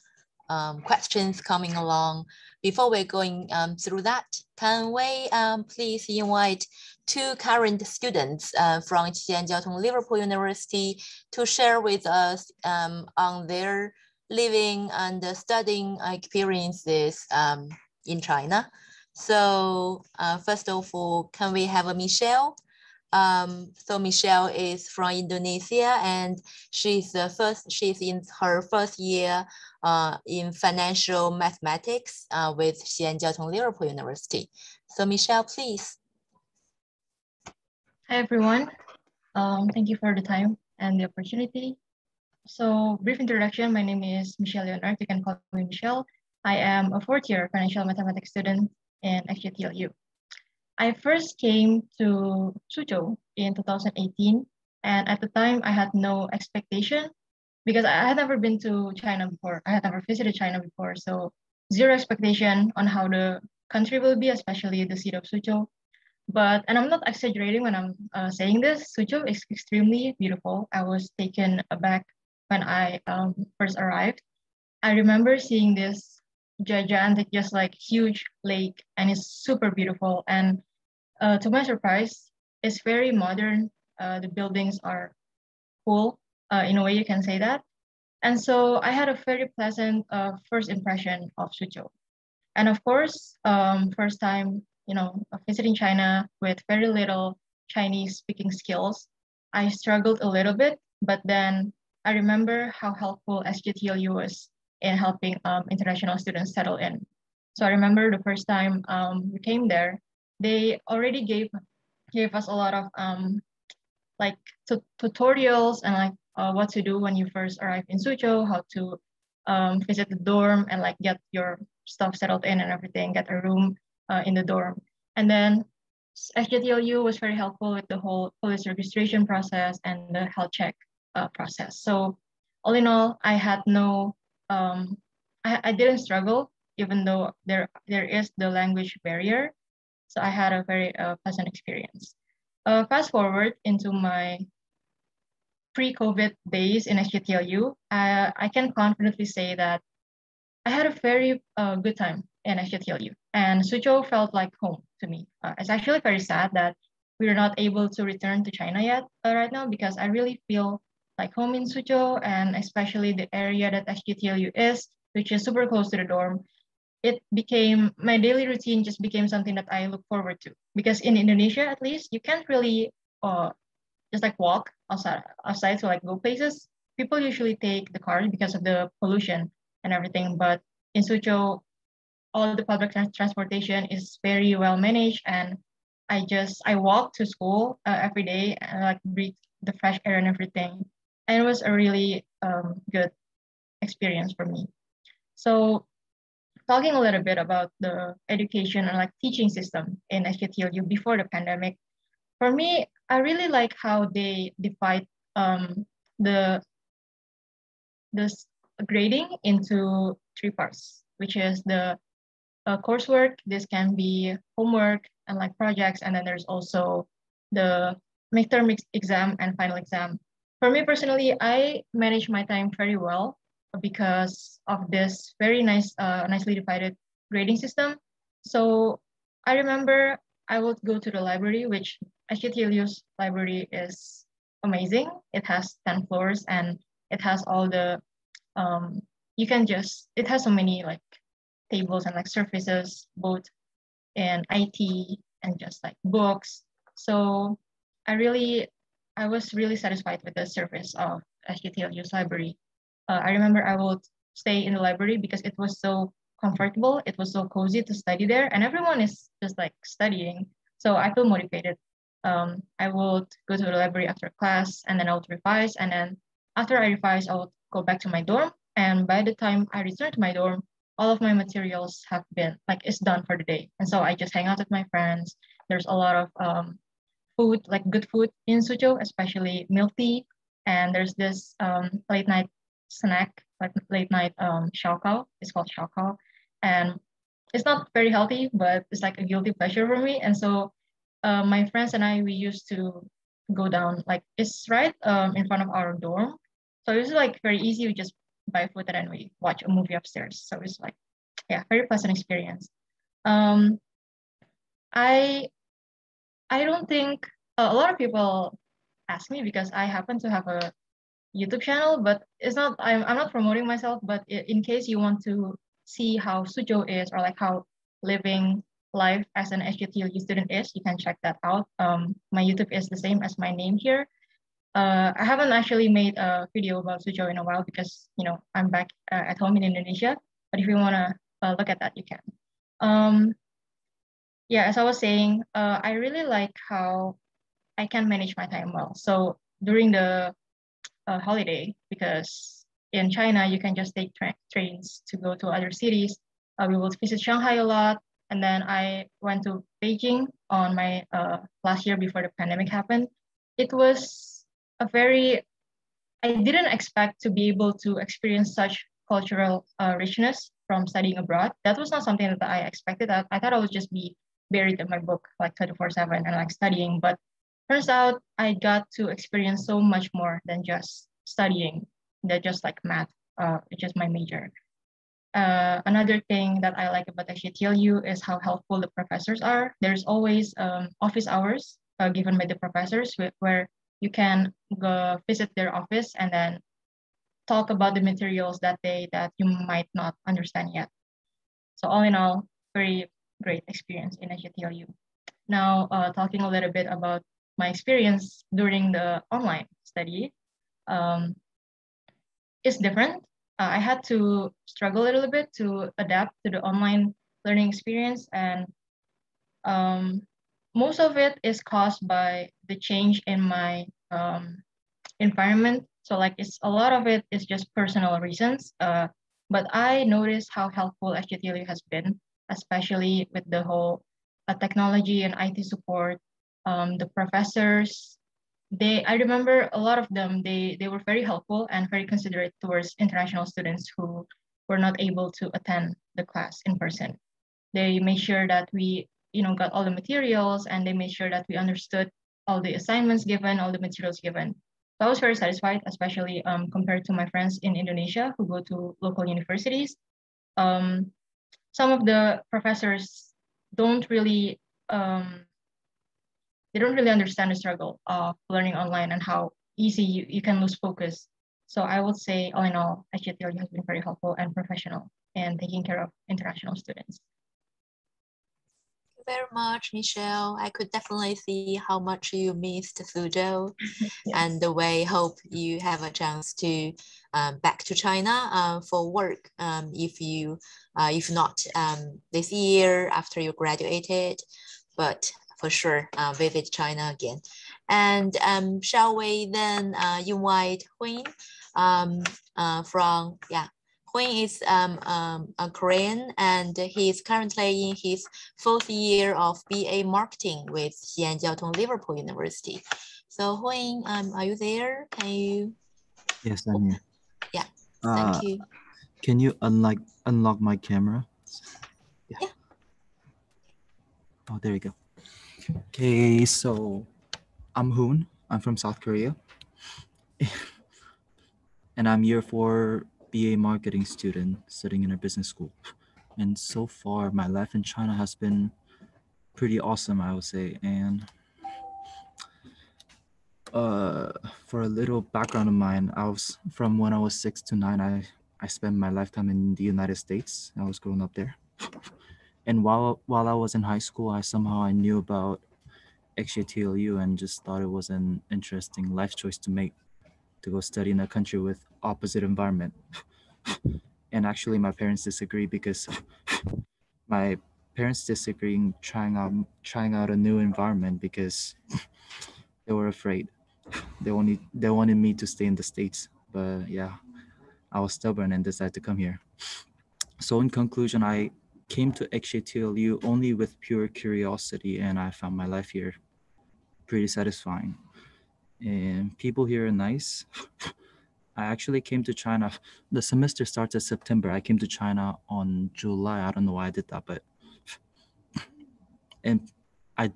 um, questions coming along. Before we're going um, through that, can we um, please invite two current students uh, from Xi'an Liverpool University to share with us um, on their living and studying experiences um, in China. So uh, first of all, can we have a Michelle? Um, so Michelle is from Indonesia and she's the first, she's in her first year uh, in financial mathematics uh, with Xi'an Jiaotong Liverpool University. So Michelle, please. Hi everyone. Um, thank you for the time and the opportunity. So brief introduction, my name is Michelle Leonard. You can call me Michelle. I am a fourth year financial mathematics student in XJTLU. I first came to Suzhou in 2018. And at the time I had no expectation because I had never been to China before. I had never visited China before. So zero expectation on how the country will be, especially the city of Suzhou. But, and I'm not exaggerating when I'm uh, saying this, Suzhou is extremely beautiful. I was taken aback when I um, first arrived. I remember seeing this gigantic, just like huge lake, and it's super beautiful. And uh, to my surprise, it's very modern. Uh, the buildings are cool, uh, in a way you can say that. And so I had a very pleasant uh, first impression of Suzhou. And of course, um, first time, you know, visiting China with very little Chinese speaking skills, I struggled a little bit, but then I remember how helpful XJTLU was in helping um, international students settle in. So I remember the first time um, we came there, they already gave gave us a lot of um, like tutorials and like uh, what to do when you first arrive in Suzhou, how to um, visit the dorm and like get your stuff settled in and everything, get a room uh, in the dorm. And then XJTLU was very helpful with the whole police registration process and the health check uh, process. So all in all, I had no, um, I, I didn't struggle, even though there there is the language barrier. So I had a very uh, pleasant experience. Uh, fast forward into my pre-COVID days in XJTLU, I, I can confidently say that I had a very uh, good time in XJTLU, and Suzhou felt like home to me. Uh, it's actually very sad that we are not able to return to China yet uh, right now because I really feel like home in Suzhou and especially the area that XJTLU is, which is super close to the dorm, it became, my daily routine just became something that I look forward to. Because in Indonesia, at least, you can't really uh, just like walk outside, outside to like go places. People usually take the car because of the pollution and everything. But in Suzhou, all the public transportation is very well managed and I just, I walk to school uh, every day and like breathe the fresh air and everything and it was a really um, good experience for me. So talking a little bit about the education and like teaching system in XJTLU before the pandemic, for me, I really like how they divide um, the this grading into three parts, which is the uh, coursework. This can be homework and like projects, and then there's also the midterm exam and final exam for me personally, I manage my time very well because of this very nice, uh, nicely divided grading system. So I remember I would go to the library, which XJTLU's library is amazing. It has 10 floors and it has all the, um, you can just, it has so many like tables and like surfaces, both in IT and just like books. So I really I was really satisfied with the service of XJTLU's library. Uh, I remember I would stay in the library because it was so comfortable. It was so cozy to study there, and everyone is just like studying. So I feel motivated. Um, I would go to the library after class, and then I would revise. And then after I revise, I would go back to my dorm. And by the time I return to my dorm, all of my materials have been like it's done for the day. And so I just hang out with my friends. There's a lot of um, food, like good food in Suzhou, especially milk tea. And there's this um, late night snack, like late night um, shaokao. It's called shaokao. And it's not very healthy, but it's like a guilty pleasure for me. And so uh, my friends and I, we used to go down, like it's right um, in front of our dorm. So it's like very easy. We just buy food and then we watch a movie upstairs. So it's like, yeah, very pleasant experience. Um, I I don't think a lot of people ask me because I happen to have a YouTube channel, but it's not, I'm, I'm not promoting myself, but in case you want to see how Suzhou is or like how living life as an XJTLU student is, you can check that out. Um, my YouTube is the same as my name here. Uh, I haven't actually made a video about Suzhou in a while because, you know, I'm back uh, at home in Indonesia, but if you wanna uh, look at that, you can. Um, yeah, as I was saying, uh, I really like how I can manage my time well. So during the uh, holiday, because in China, you can just take tra trains to go to other cities. Uh, we will visit Shanghai a lot. And then I went to Beijing on my uh, last year before the pandemic happened. It was a very, I didn't expect to be able to experience such cultural uh, richness from studying abroad. That was not something that I expected. I, I thought I would just be buried in my book like 24 seven and like studying, but turns out I got to experience so much more than just studying, than just like math, uh, which is my major. Uh, another thing that I like about XJTLU is how helpful the professors are. There's always um, office hours uh, given by the professors where you can go visit their office and then talk about the materials that they that you might not understand yet. So all in all, very great experience in XJTLU. Now, uh, talking a little bit about my experience during the online study um, is different. Uh, I had to struggle a little bit to adapt to the online learning experience and um, most of it is caused by the change in my um, environment. So like it's a lot of it is just personal reasons. Uh, but I noticed how helpful XJTLU has been, especially with the whole uh, technology and IT support um, the professors, they I remember a lot of them, they, they were very helpful and very considerate towards international students who were not able to attend the class in person. They made sure that we you know, got all the materials and they made sure that we understood all the assignments given, all the materials given. So I was very satisfied, especially um, compared to my friends in Indonesia who go to local universities. Um, some of the professors don't really um, they don't really understand the struggle of learning online and how easy you, you can lose focus. So I would say, all in all, XJTLU has been very helpful and professional in taking care of international students. Thank you very much, Michelle. I could definitely see how much you missed Suzhou (laughs) yes. and the way hope you have a chance to um, back to China uh, for work um, if you, uh, if not um, this year after you graduated, but for sure uh, visit China again. And um, shall we then uh, invite Huin um, uh, from, yeah, Huin is um, um, a Korean and he is currently in his fourth year of BA Marketing with Xi'an Jiaotong Liverpool University. So Huin, um, are you there? Can you? Yes, I'm here. Yeah, thank uh, you. Can you unlock unlock my camera? Yeah. yeah. Oh, there you go. Okay, so I'm Hoon. I'm from South Korea. (laughs) and I'm year four BA marketing student studying in a business school. And so far, my life in China has been pretty awesome, I would say. And uh, for a little background of mine, I was from when I was six to nine, I, I spent my lifetime in the United States. I was growing up there. and while while I was in high school, I somehow I knew about XJTLU and just thought it was an interesting life choice to make to go study in a country with opposite environment. and actually, my parents disagree because my parents disagreeing trying out trying out a new environment because they were afraid. They wanted they wanted me to stay in the states, but yeah, I was stubborn and decided to come here. So in conclusion, I came to XJTLU only with pure curiosity and I found my life here pretty satisfying. And people here are nice. I actually came to China. The semester starts in September. I came to China on July. I don't know why I did that, but and I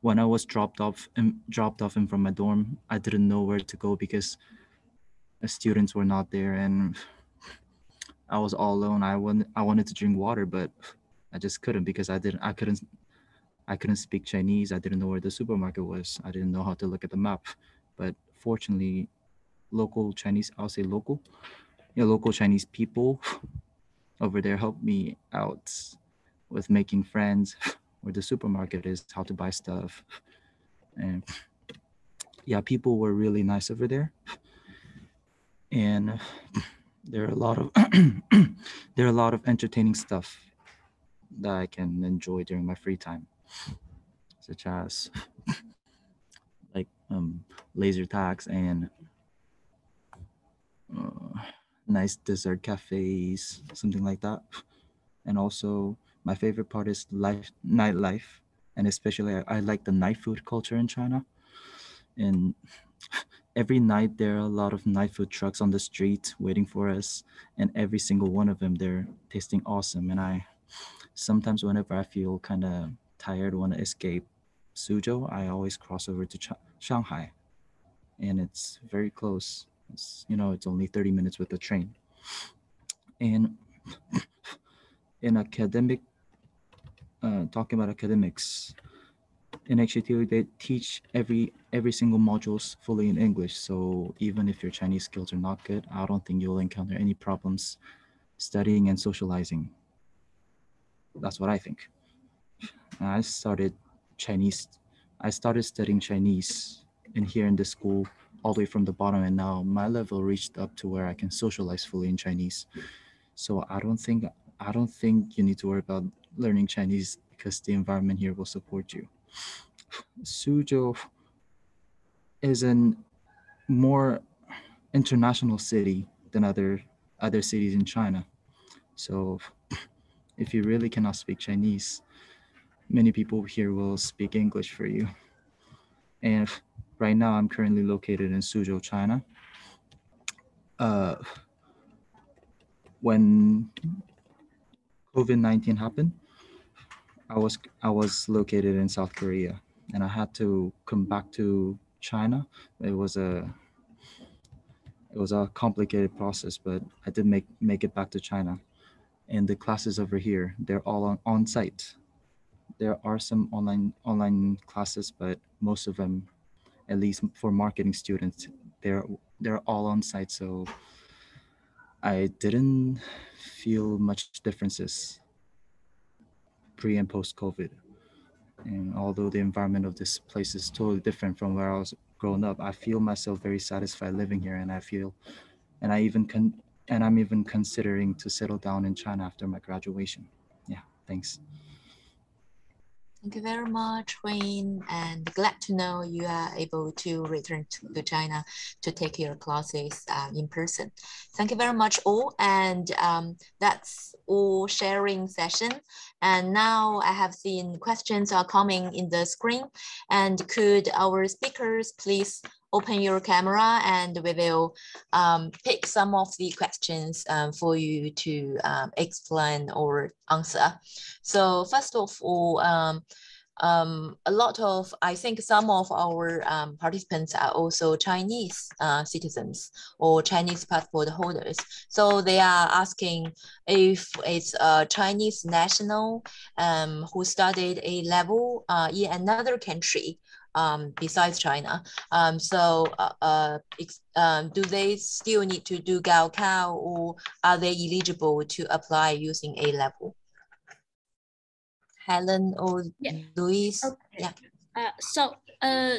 when I was dropped off and dropped off in from my dorm, I didn't know where to go because the students were not there and I was all alone. I wanted I wanted to drink water, but I just couldn't because I didn't I couldn't I couldn't speak Chinese. I didn't know where the supermarket was. I didn't know how to look at the map. But fortunately, local Chinese, I'll say local, yeah, local Chinese people (laughs) over there helped me out with making friends, (laughs) where the supermarket is, how to buy stuff. And yeah, people were really nice over there. And there are a lot of (clears throat) there are a lot of entertaining stuff that I can enjoy during my free time, such as (laughs) like um, laser tags and uh, nice dessert cafes, something like that. And also, my favorite part is life, nightlife, and especially I, I like the night food culture in China. And (laughs) every night there are a lot of night food trucks on the street waiting for us, and every single one of them they're tasting awesome. And I sometimes whenever I feel kind of tired, want to escape Suzhou, I always cross over to Ch- Shanghai, and it's very close. It's, you know, it's only 30 minutes with the train. And in academic, uh, talking about academics, in HATU, they teach every every single modules fully in English. So even if your Chinese skills are not good, I don't think you'll encounter any problems studying and socializing. That's what I think. I started Chinese. I started studying Chinese in here in the school all the way from the bottom and now my level reached up to where I can socialize fully in Chinese. So I don't think I don't think you need to worry about learning Chinese because the environment here will support you. Suzhou is a more international city than other other cities in China. So if you really cannot speak Chinese, many people here will speak English for you. And right now I'm currently located in Suzhou, China. Uh, when COVID-19 happened, I was I was located in South Korea and I had to come back to China. It was a it was a complicated process, but I did make make it back to China. And the classes over here, they're all on, on site. There are some online online classes, but most of them, at least for marketing students, they're they're all on site. So I didn't feel much differences pre and post COVID. And although the environment of this place is totally different from where I was growing up, I feel myself very satisfied living here. And I feel, and I even can, and I'm even considering to settle down in China after my graduation. Yeah, thanks. Thank you very much, Wayne, and glad to know you are able to return to China to take your classes uh, in person. Thank you very much all, and um, that's all sharing session. And now I have seen questions are coming in the screen, and could our speakers please open your camera and we will um, pick some of the questions um, for you to um, explain or answer. So first of all, um, um, a lot of, I think some of our um, participants are also Chinese uh, citizens or Chinese passport holders. So they are asking if it's a Chinese national who studied a level uh, in another country um, besides China. Um, so uh, uh, um, do they still need to do Gaokao or are they eligible to apply using A level? Helen or yeah. Louise? Okay. Yeah. Uh, so uh,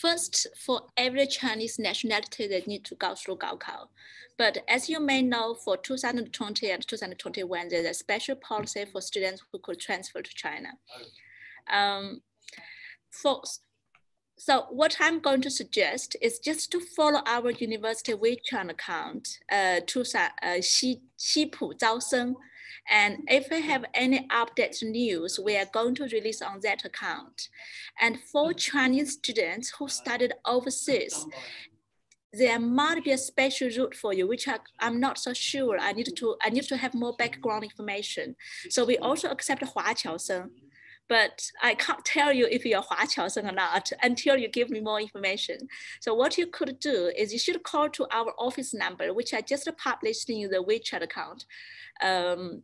first, for every Chinese nationality, they need to go through Gaokao. But as you may know, for 2020 and 2021, there's a special policy for students who could transfer to China. Um, for so what I'm going to suggest is just to follow our university WeChat account, uh, to uh, Xi, Xipu Zhaosheng. And if we have any updates news, we are going to release on that account. And for Chinese students who studied overseas, there might be a special route for you, which I, am not so sure. I need to I need to have more background information. So we also accept Huaqiaosheng but I can't tell you if you're Huaqiaosheng or not until you give me more information. So what you could do is you should call to our office number, which I just published in the WeChat account, um,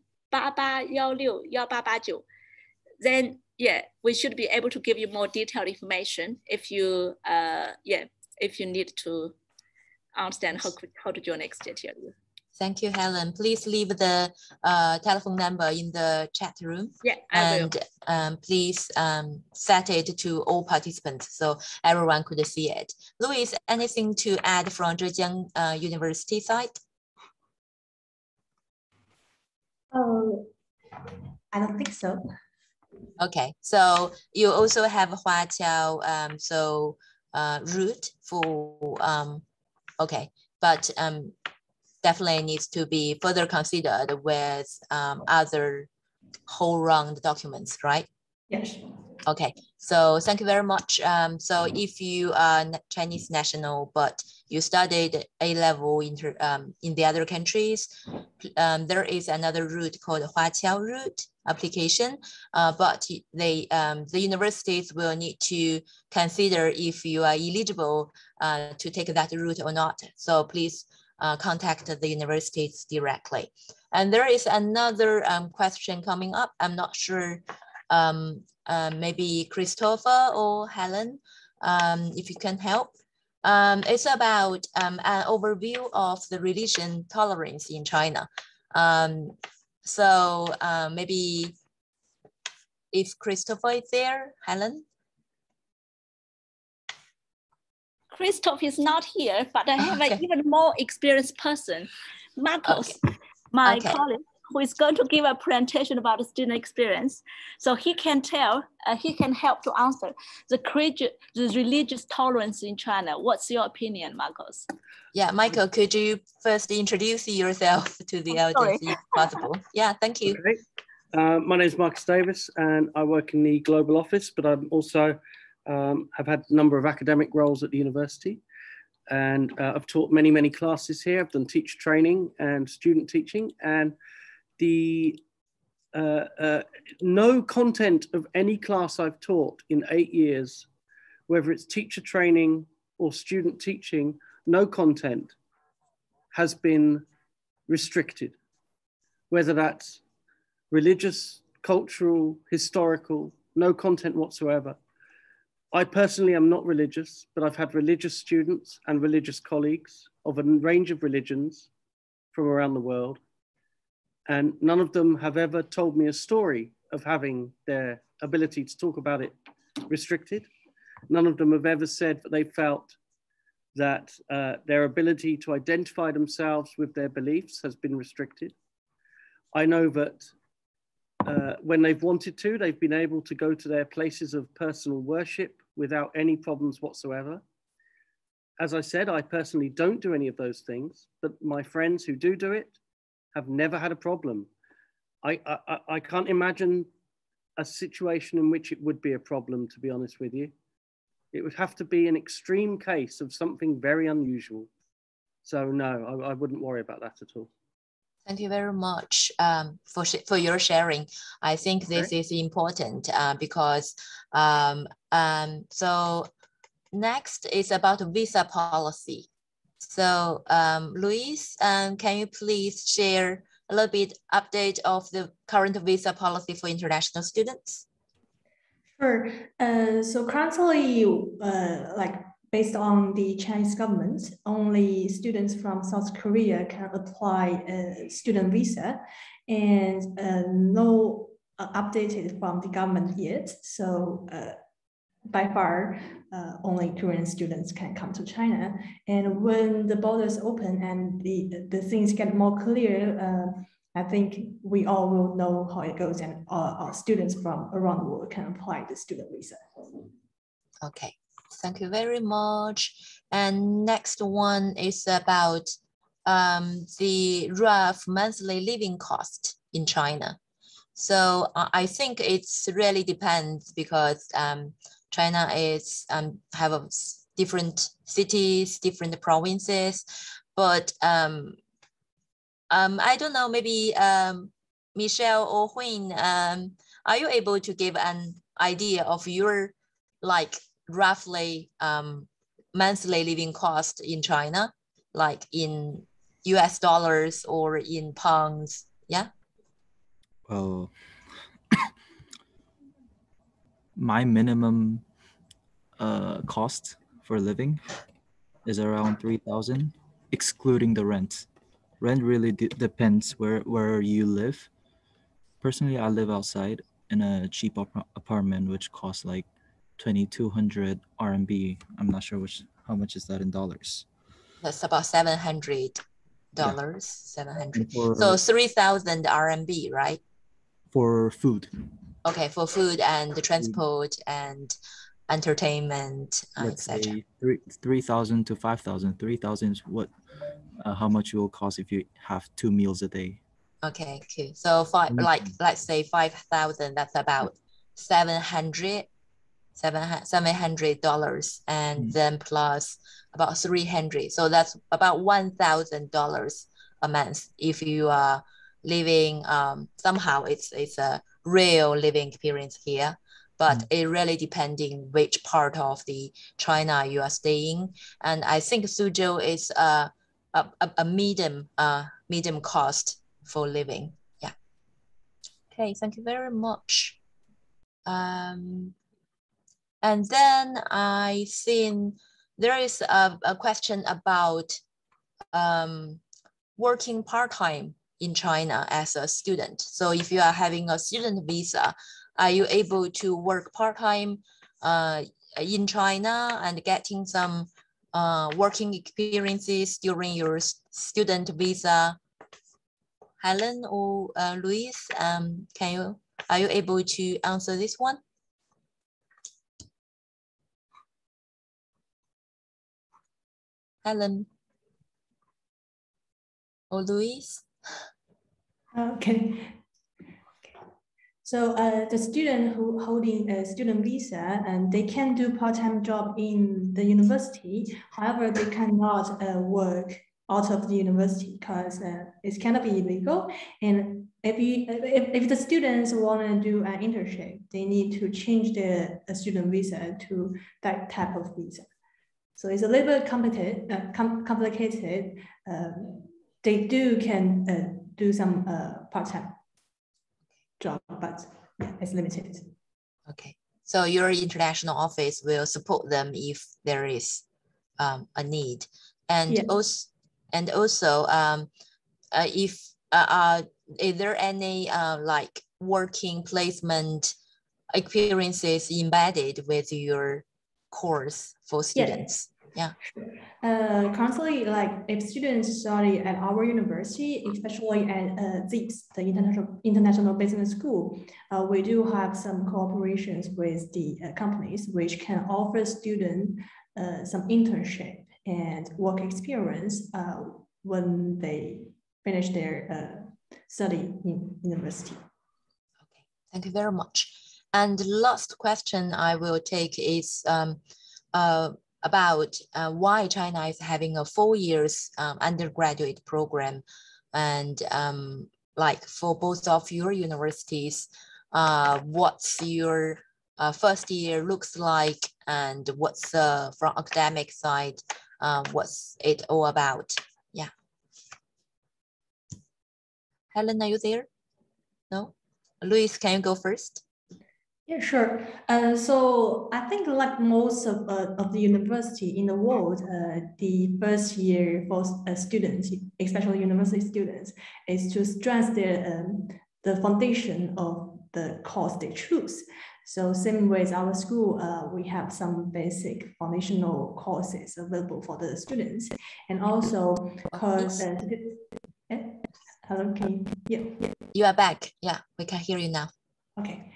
Then yeah, we should be able to give you more detailed information if you, uh, yeah, if you need to understand how, how to join next year. Thank you, Helen. Please leave the uh, telephone number in the chat room. Yeah, and um, please um, set it to all participants so everyone could see it. Louis, anything to add from Zhejiang uh, University side? Oh, I don't think so. Okay, so you also have Huaqiao, um, so uh, route for, um, okay, but um, definitely needs to be further considered with um, other whole round documents, right? Yes. Okay, so thank you very much. Um, so if you are Chinese national, but you studied A level in, um, in the other countries, um, there is another route called Huaqiao route application, uh, but they, um, the universities will need to consider if you are eligible uh, to take that route or not. So please uh, contact the universities directly. And there is another um, question coming up. I'm not sure, um, uh, maybe Christopher or Helen, um, if you can help. Um, it's about um, an overview of the religion tolerance in China. Um, so uh, maybe if Christopher is there, Helen? Christoph is not here, but I have okay. an even more experienced person, Marcus, okay. my okay. colleague, who is going to give a presentation about the student experience. So he can tell, uh, he can help to answer the, the religious tolerance in China. What's your opinion, Marcus? Yeah, Michael, could you first introduce yourself to the oh, audience if possible? Yeah, thank you. Okay. Uh, my name is Marcus Davis and I work in the global office, but I'm also um, have had a number of academic roles at the university and uh, I've taught many, many classes here. I've done teacher training and student teaching and the uh, uh, no content of any class I've taught in eight years, whether it's teacher training or student teaching, no content has been restricted, whether that's religious, cultural, historical, no content whatsoever. I personally am not religious, but I've had religious students and religious colleagues of a range of religions from around the world. And none of them have ever told me a story of having their ability to talk about it restricted. None of them have ever said that they felt that uh, their ability to identify themselves with their beliefs has been restricted. I know that uh, when they've wanted to, they've been able to go to their places of personal worship without any problems whatsoever. As I said, I personally don't do any of those things, but my friends who do do it have never had a problem. I, I, I can't imagine a situation in which it would be a problem, to be honest with you. It would have to be an extreme case of something very unusual. So no, I, I wouldn't worry about that at all. Thank you very much um, for, for your sharing. I think this is important uh, because um, um, so next is about visa policy. So um, Luis, um, can you please share a little bit update of the current visa policy for international students? Sure. Uh, so currently, uh, like based on the Chinese government, only students from South Korea can apply a student visa and uh, no uh, updated from the government yet. So uh, by far, uh, only Korean students can come to China. And when the borders open and the, the things get more clear, uh, I think we all will know how it goes and our students from around the world can apply the student visa. Okay. Thank you very much. And next one is about um, the rough monthly living cost in China. So uh, I think it's really depends because um, China is um, have a different cities, different provinces, but um, um, I don't know, maybe um, Michelle or Huyn, um, are you able to give an idea of your like roughly um, monthly living cost in China, like in US dollars or in pounds? Yeah. Well, (coughs) my minimum uh, cost for living is around 3000 excluding the rent. Rent really depends where, where you live. Personally, I live outside in a cheap ap apartment, which costs like 2200 RMB. I'm not sure which how much is that in dollars. That's about 700 dollars, yeah. 700. For, so 3000 RMB, right? For food. Okay, for food and the transport and entertainment, etc. Three three thousand to five thousand. Three thousand is what uh, how much it will cost if you have two meals a day. Okay, cool. So five, like let's say five thousand. That's about seven hundred, seven seven hundred dollars, and mm. then plus about three hundred. So that's about one thousand dollars a month if you are living. Um, somehow it's it's a real living experience here but mm. it really depending which part of the China you are staying. And I think Suzhou is a, a, a medium uh, medium cost for living. Yeah. Okay, thank you very much. Um, and then I think there is a, a question about um, working part-time in China as a student. So if you are having a student visa, are you able to work part-time uh, in China and getting some uh, working experiences during your student visa? Helen or uh, Luis, um, can you, are you able to answer this one? Helen or Luis? Okay, so uh, the student who holding a student visa and they can do part-time job in the university. However, they cannot uh, work out of the university because uh, it's kind of illegal. And if, you, if, if the students want to do an internship, they need to change their student visa to that type of visa. So it's a little bit complicated. Uh, com complicated. Um, they do can uh, do some uh, part-time job, but yeah, it's limited. Okay. So your international office will support them if there is um, a need. And yes. also, and also um, uh, if uh, uh, is there any uh, like working placement experiences embedded with your course for students? Yeah. Uh, currently, like if students study at our university, especially at uh, ZIBS, the International International Business School, uh, we do have some cooperations with the uh, companies which can offer students uh, some internship and work experience uh, when they finish their uh, study in university. Okay, thank you very much. And last question I will take is um, uh, about uh, why China is having a four years um, undergraduate program. And um, like for both of your universities, uh, what's your uh, first year looks like and what's from academic side, uh, what's it all about? Yeah. Helen, are you there? No? Luis, can you go first? Yeah, sure. Uh, so I think like most of, uh, of the university in the world, uh, the first year for uh, students, especially university students, is to stress their um, the foundation of the course they choose. So same way as our school, uh, we have some basic foundational courses available for the students. And also because, uh, hello, can you, yeah. You are back. Yeah, we can hear you now. Okay.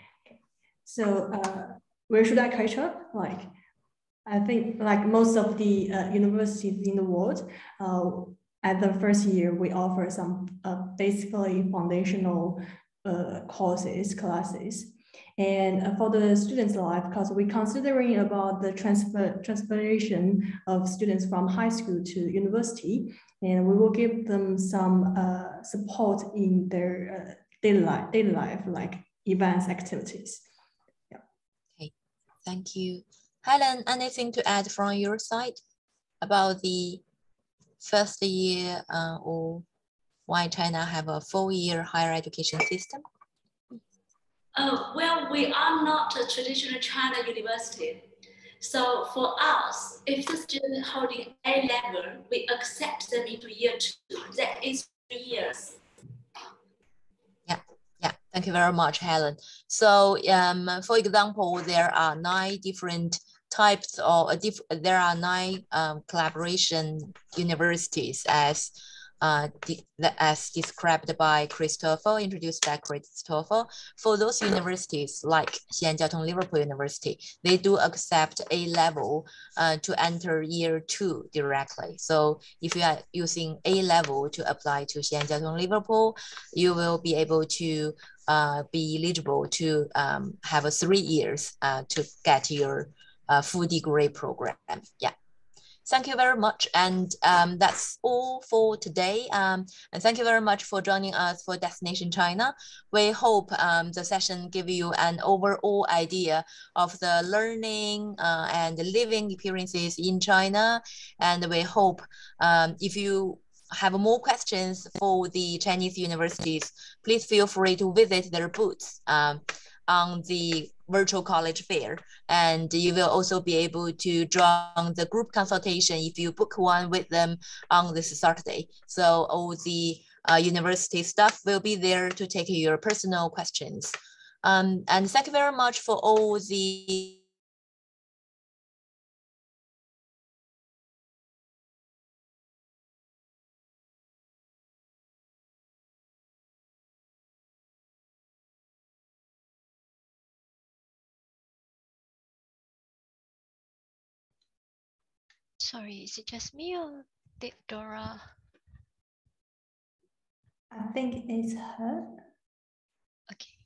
So uh, where should I catch up? Like, I think like most of the uh, universities in the world, uh, at the first year, we offer some uh, basically foundational uh, courses, classes. And uh, for the students' life, because we're considering about the transfer transformation of students from high school to university, and we will give them some support in their daily life, daily life, like events, activities. Thank you. Helen, anything to add from your side about the first year uh, or why China have a four-year higher education system? Uh, well, we are not a traditional China university. So for us, if the student holding A level, we accept them into year two. That is three years. Thank you very much, Helen. So, um, for example, there are nine different types or diff there are nine um, collaboration universities as uh, as described by Christopher, introduced by Christopher. For those universities like Xi'an Jiaotong Liverpool University, they do accept A level uh, to enter year two directly. So if you are using A level to apply to Xi'an Jiaotong Liverpool, you will be able to uh, be eligible to um, have a three years uh, to get your uh, full degree program. Yeah. Thank you very much. And um, that's all for today. Um, and thank you very much for joining us for Destination China. We hope um, the session give you an overall idea of the learning uh, and living experiences in China. And we hope um, if you have more questions for the Chinese universities, please feel free to visit their booths um, on the virtual college fair. And you will also be able to join the group consultation if you book one with them on this Saturday. So all the uh, university staff will be there to take your personal questions. Um, and thank you very much for all the Sorry, is it just me or did Dora? I think it's her. Okay.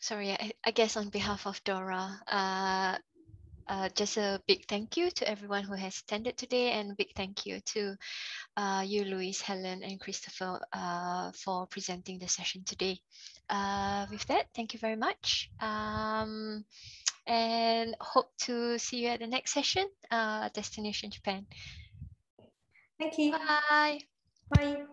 Sorry, I, I guess on behalf of Dora, uh, uh, just a big thank you to everyone who has attended today and big thank you to uh, you, Louise, Helen, and Christopher uh, for presenting the session today. Uh, with that, thank you very much. Um, and hope to see you at the next session, uh, Destination Japan. Thank you. Bye. Bye.